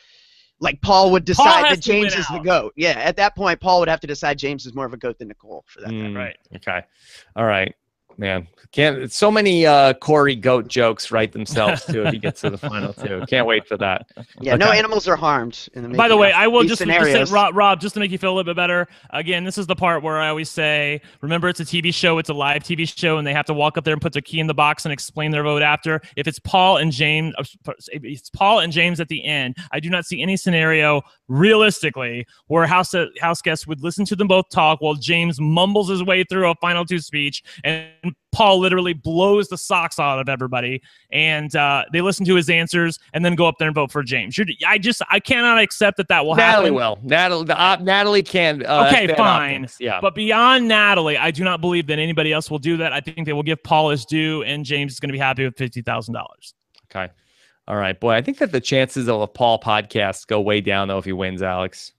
like Paul would decide has that James is the goat. Yeah, at that point, Paul would have to decide James is more of a goat than Nicole for that. Mm, Right. Okay. All right. Man, can't so many uh Corey goat jokes write themselves too if he gets to the final two. Can't wait for that. Yeah, no animals are harmed in the. By the way, I will just, just say, Rob, Rob, just to make you feel a little bit better. Again, this is the part where I always say, remember, it's a TV show, it's a live TV show, and they have to walk up there and put their key in the box and explain their vote after. If it's Paul and James, uh, it's Paul and James at the end. I do not see any scenario realistically where house house guests would listen to them both talk while James mumbles his way through a final two speech and Paul literally blows the socks out of everybody, and uh, they listen to his answers and then go up there and vote for James. You're, I just I cannot accept that that will Natalie happen. will. Natalie, the, uh, Natalie can. Uh, Okay, fine. optics. Yeah. But beyond Natalie, I do not believe that anybody else will do that. I think they will give Paul his due, and James is going to be happy with fifty thousand dollars. Okay. All right, boy. I think that the chances of a Paul podcast go way down though if he wins, Alex.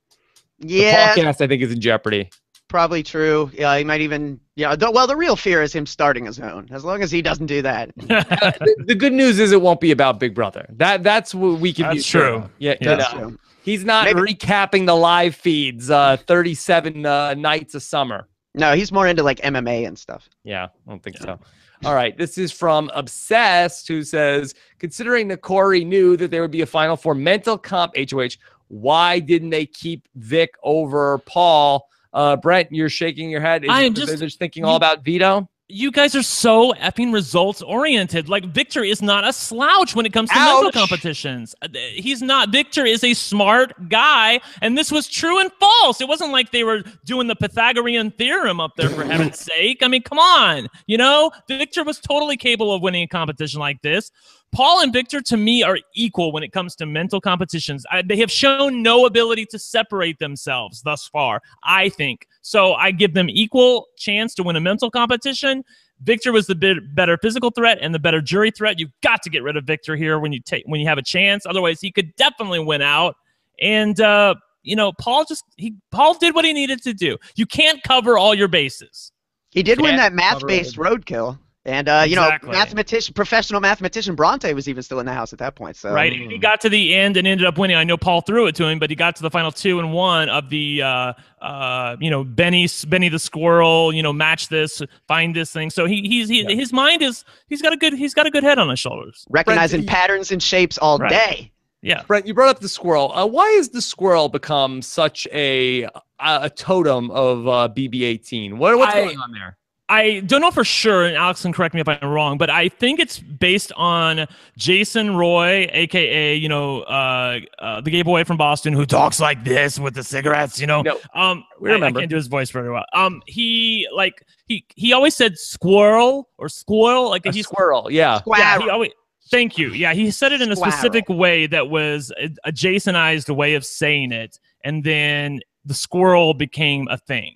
yeah, The podcast I think is in jeopardy. Probably true. Yeah, he might even. Yeah, the, well, the real fear is him starting his own. As long as he doesn't do that. the, the good news is it won't be about Big Brother. That that's what we can be That's sure true. of. Yeah, Yeah. That's true. he's not Maybe- recapping the live feeds. Uh, thirty-seven uh, nights of summer. No, he's more into like MMA and stuff. Yeah, I don't think so. All right, this is from Obsessed, who says, considering that Corey knew that there would be a Final Four mental comp HOH, why didn't they keep Vic over Paul? Uh, Brent, you're shaking your head. Is I it- am just- they're just thinking you- all about veto. You guys are so effing results oriented. Like Victor is not a slouch when it comes to mental competitions. Uh, He's not. Victor is a smart guy, and this was true and false. It wasn't like they were doing the Pythagorean theorem up there for heaven's sake. I mean, come on. You know, Victor was totally capable of winning a competition like this. Paul and Victor, to me, are equal when it comes to mental competitions. I, they have shown no ability to separate themselves thus far, I think. So I give them equal chance to win a mental competition. Victor was the bit better physical threat and the better jury threat. You've got to get rid of Victor here when you take when you have a chance. Otherwise, he could definitely win out. And uh, you know, Paul just he Paul did what he needed to do. You can't cover all your bases. He did win that math-based roadkill, and uh, you Exactly. know, mathematician, professional mathematician Bronte was even still in the house at that point. So right? He got to the end and ended up winning. I know Paul threw it to him, but he got to the final two and one of the, uh, uh, you know, Benny, Benny the squirrel. You know, match this, find this thing. So he, he's he, Yeah. his mind is he's got a good he's got a good head on his shoulders. recognizing Brent, patterns and shapes all Right. day. Yeah. Brent, you brought up the squirrel. Uh, why has the squirrel become such a a, a totem of uh, BB-18? What, what's I- going on there? I don't know for sure, and Alex can correct me if I'm wrong, but I think it's based on Jason Roy, aka you know uh, uh, the gay boy from Boston who talks like this with the cigarettes. You know, No, um, we I- remember. I, can't do his voice very well. Um, he like he he always said squirrel or squirrel, like a he's squirrel. Yeah. yeah, Squirrel. he always. Thank you. Yeah, he said it in a Squirrel. specific way that was a, a Jasonized way of saying it, and then the squirrel became a thing.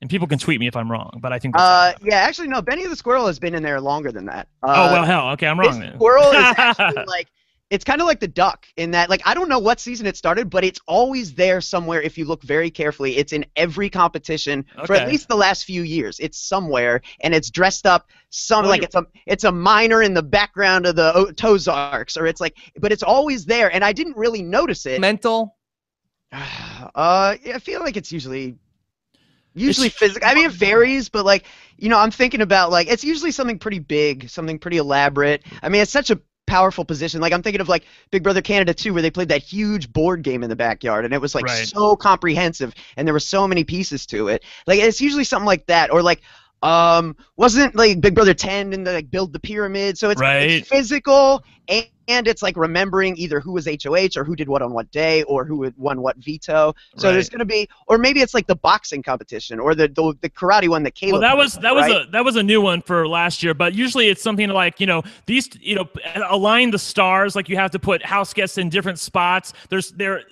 And people can tweet me if I'm wrong, but I think. That's Uh, yeah, actually, no. Benny the squirrel has been in there longer than that. Uh, oh well, hell, okay, I'm this wrong then. squirrel is actually like it's kind of like the duck in that like I don't know what season it started, but it's always there somewhere if you look very carefully. It's in every competition for at least the last few years. It's somewhere and it's dressed up some Well, like you- it's a it's a miner in the background of the O- Tozarks or it's like but it's always there and I didn't really notice it. Mental. Uh, yeah, I feel like it's usually usually physical. I mean, it varies, but like you know, I'm thinking about like it's usually something pretty big, something pretty elaborate. I mean, it's such a powerful position. Like I'm thinking of like Big Brother Canada 2 where they played that huge board game in the backyard and it was like Right. so comprehensive and there were so many pieces to it. Like it's usually something like that or like um wasn't like Big Brother 10 and the, like build the pyramid. So it's, Right. it's physical and, and it's like remembering either who was HOH or who did what on what day or who won what veto. So Right. there's going to be, or maybe it's like the boxing competition or the the, the karate one that Caleb. Well, that was that was right? a that was a new one for last year, but usually it's something like you know these you know align the stars like you have to put house guests in different spots. There's there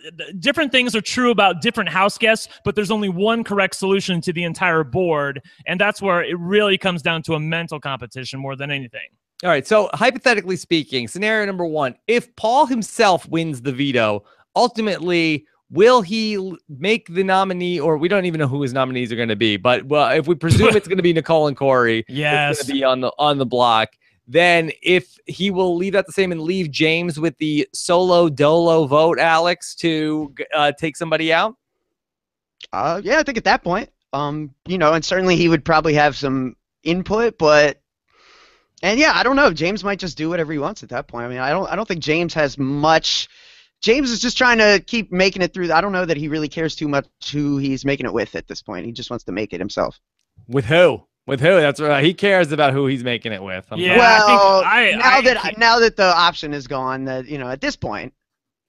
different things are true about different house guests, but there's only one correct solution to the entire board, and that's where it really comes down to a mental competition more than anything. All right. So hypothetically speaking, scenario number one: if Paul himself wins the veto, ultimately, will he make the nominee, or we don't even know who his nominees are going to be? But well, if we presume it's going to be Nicole and Corey, it's Yes. going to be on the on the block. Then, if he will leave that the same and leave James with the solo dolo vote, Alex to uh, take somebody out. Uh, yeah, I think at that point, um, you know, and certainly he would probably have some input, but. And yeah, I don't know. James might just do whatever he wants at that point. I mean, I don't. I don't think James has much. James is just trying to keep making it through. I don't know that he really cares too much who he's making it with at this point. He just wants to make it himself. With who? With who? That's right. He cares about who he's making it with. I'm Yeah. sorry. I think well, I- now I that can't- now that the option is gone, that you know, at this point,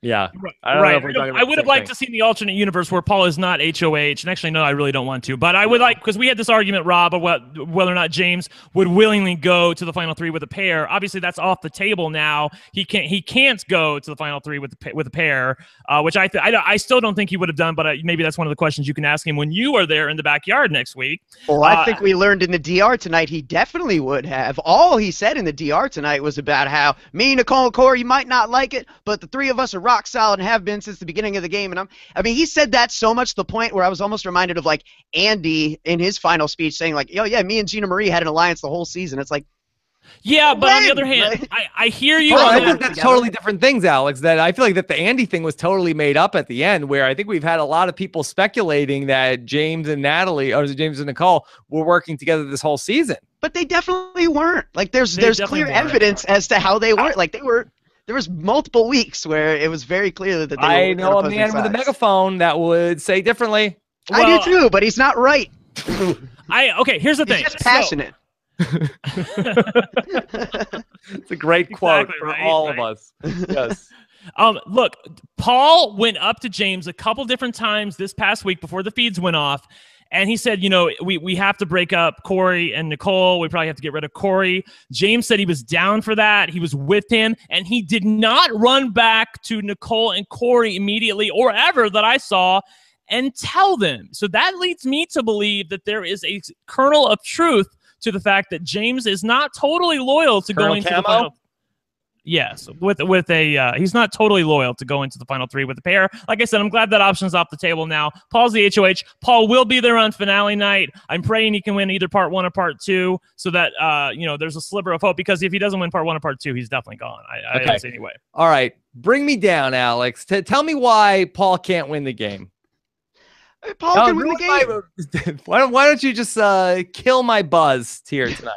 yeah. Right. I don't know right. if we're I talking I would have liked thing. to see the alternate universe where Paul is not HOH. And actually, no, I really don't want to. But I would like because we had this argument, Rob, about whether or not James would willingly go to the final three with a pair. Obviously, that's off the table now. He can't. He can't go to the final three with the, with a pair, uh, which I, th- I I still don't think he would have done. But uh, maybe that's one of the questions you can ask him when you are there in the backyard next week. Well, Uh, I think we learned in the DR tonight he definitely would have. All he said in the DR tonight was about how me, Nicole, and Corey, you might not like it, but the three of us are rock solid and have been since the beginning of the game. And I'm, I mean, he said that so much to the point where I was almost reminded of like Andy in his final speech saying like, "Yo, yeah, me and Gina Marie had an alliance the whole season." It's like, Yeah, but on the other hand, right? I, I hear you. Well, on I think that's totally different things, Alex. That I feel like that the Andy thing was totally made up at the end, where I think we've had a lot of people speculating that James and Natalie, or is James and Nicole, were working together this whole season. but they definitely weren't. Like, there's They there's clear weren't. evidence as to how they weren't. Like, they were. There was multiple weeks where it was very clear that they I working know on a opposing man with a megaphone that would say differently. I do too, but he's not right. I okay. Here's the He's thing. just So- passionate. It's a great quote Exactly for right, all of us. Yes. Um, look, Paul went up to James a couple different times this past week before the feeds went off, and he said, you know, we we have to break up Corey and Nicole. We probably have to get rid of Corey. James said he was down for that. He was with him, and he did not run back to Nicole and Corey immediately or ever that I saw and tell them. So that leads me to believe that there is a kernel of truth to the fact that James is not totally loyal to Colonel going to the Camo? final. Yes, with with a uh, he's not totally loyal to go into the final three with a pair. Like I said, I'm glad that option's off the table now. Paul's the HOH. Paul will be there on finale night. I'm praying he can win either part one or part two, so that uh you know there's a sliver of hope. Because if he doesn't win part one or part two, he's definitely gone. I, I Okay. say anyway. All right. Bring me down, Alex. T- tell me why Paul can't win the game. Paul No, can win the game. my- why, don't, why don't you just uh, kill my buzz here tonight?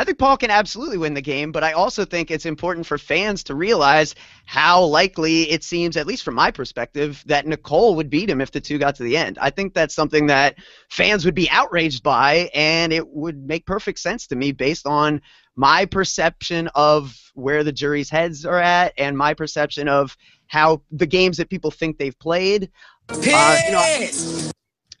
I think Paul can absolutely win the game, but I also think it's important for fans to realize how likely it seems, at least from my perspective, that Nicole would beat him if the two got to the end. I think that's something that fans would be outraged by, and it would make perfect sense to me based on my perception of where the jury's heads are at and my perception of how the games that people think they've played. Uh, you know,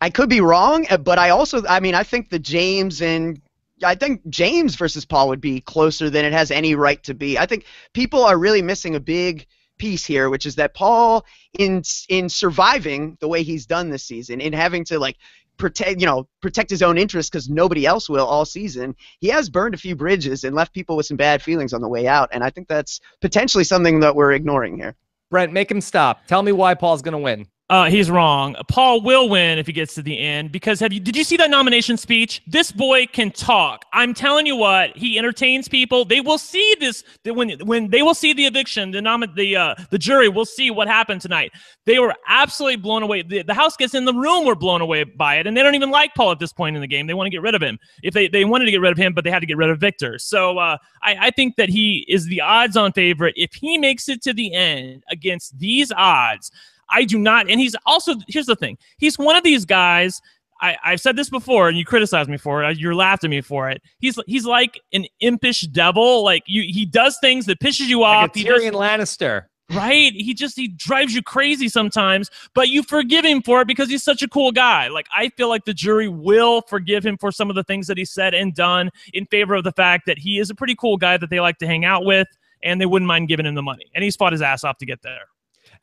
I could be wrong, but I also, I mean, I think the James and I think James versus Paul would be closer than it has any right to be. I think people are really missing a big piece here, which is that Paul, in in surviving the way he's done this season, in having to like protect, you know, protect his own interests because nobody else will all season, he has burned a few bridges and left people with some bad feelings on the way out, and I think that's potentially something that we're ignoring here. Brent, make him stop. Tell me why Paul's going to win. Uh, he's wrong. Paul will win if he gets to the end because have you did you see that nomination speech? This boy can talk. I'm telling you what, he entertains people. They will see this when when they will see the eviction, the nom- the uh, the jury will see what happened tonight. They were absolutely blown away. The, the house gets in the room were blown away by it, and they don't even like Paul at this point in the game. They want to get rid of him. If they they wanted to get rid of him, but they had to get rid of Victor. So uh, I I think that he is the odds-on favorite if he makes it to the end against these odds. I do not. And he's also, here's the thing he's one of these guys. I, I've said this before, and you criticized me for it. Uh, you laughed at me for it. He's he's like an impish devil. Like you, he does things that pisses you off. Like He does- Tyrion Lannister. right? He just he drives you crazy sometimes, but you forgive him for it because he's such a cool guy. Like I feel like the jury will forgive him for some of the things that he said and done in favor of the fact that he is a pretty cool guy that they like to hang out with, and they wouldn't mind giving him the money. And he's fought his ass off to get there.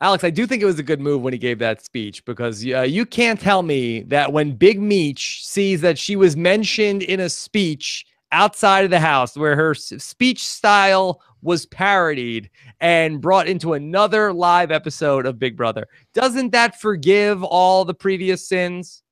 Alex, I do think it was a good move when he gave that speech because uh, you can't tell me that when Big Meech sees that she was mentioned in a speech outside of the house where her speech style was parodied and brought into another live episode of Big Brother, doesn't that forgive all the previous sins?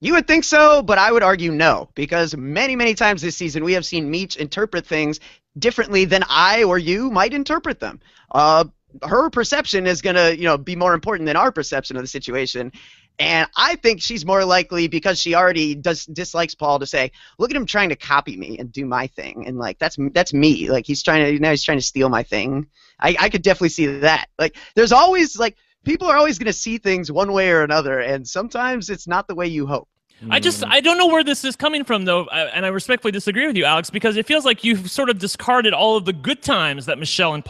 You would think so, but I would argue no, because many, many times this season we have seen Meech interpret things differently than I or you might interpret them. Uh, her perception is going to, you know, be more important than our perception of the situation. And I think she's more likely because she already does dislikes Paul to say, "Look at him trying to copy me and do my thing," and like that's that's me. Like he's trying to now he's trying to steal my thing. I, I could definitely see that. Like there's always like people are always going to see things one way or another, and sometimes it's not the way you hope. I just hmm. I don't know where this is coming from though, and I respectfully disagree with you, Alex, because it feels like you've sort of discarded all of the good times that Michelle and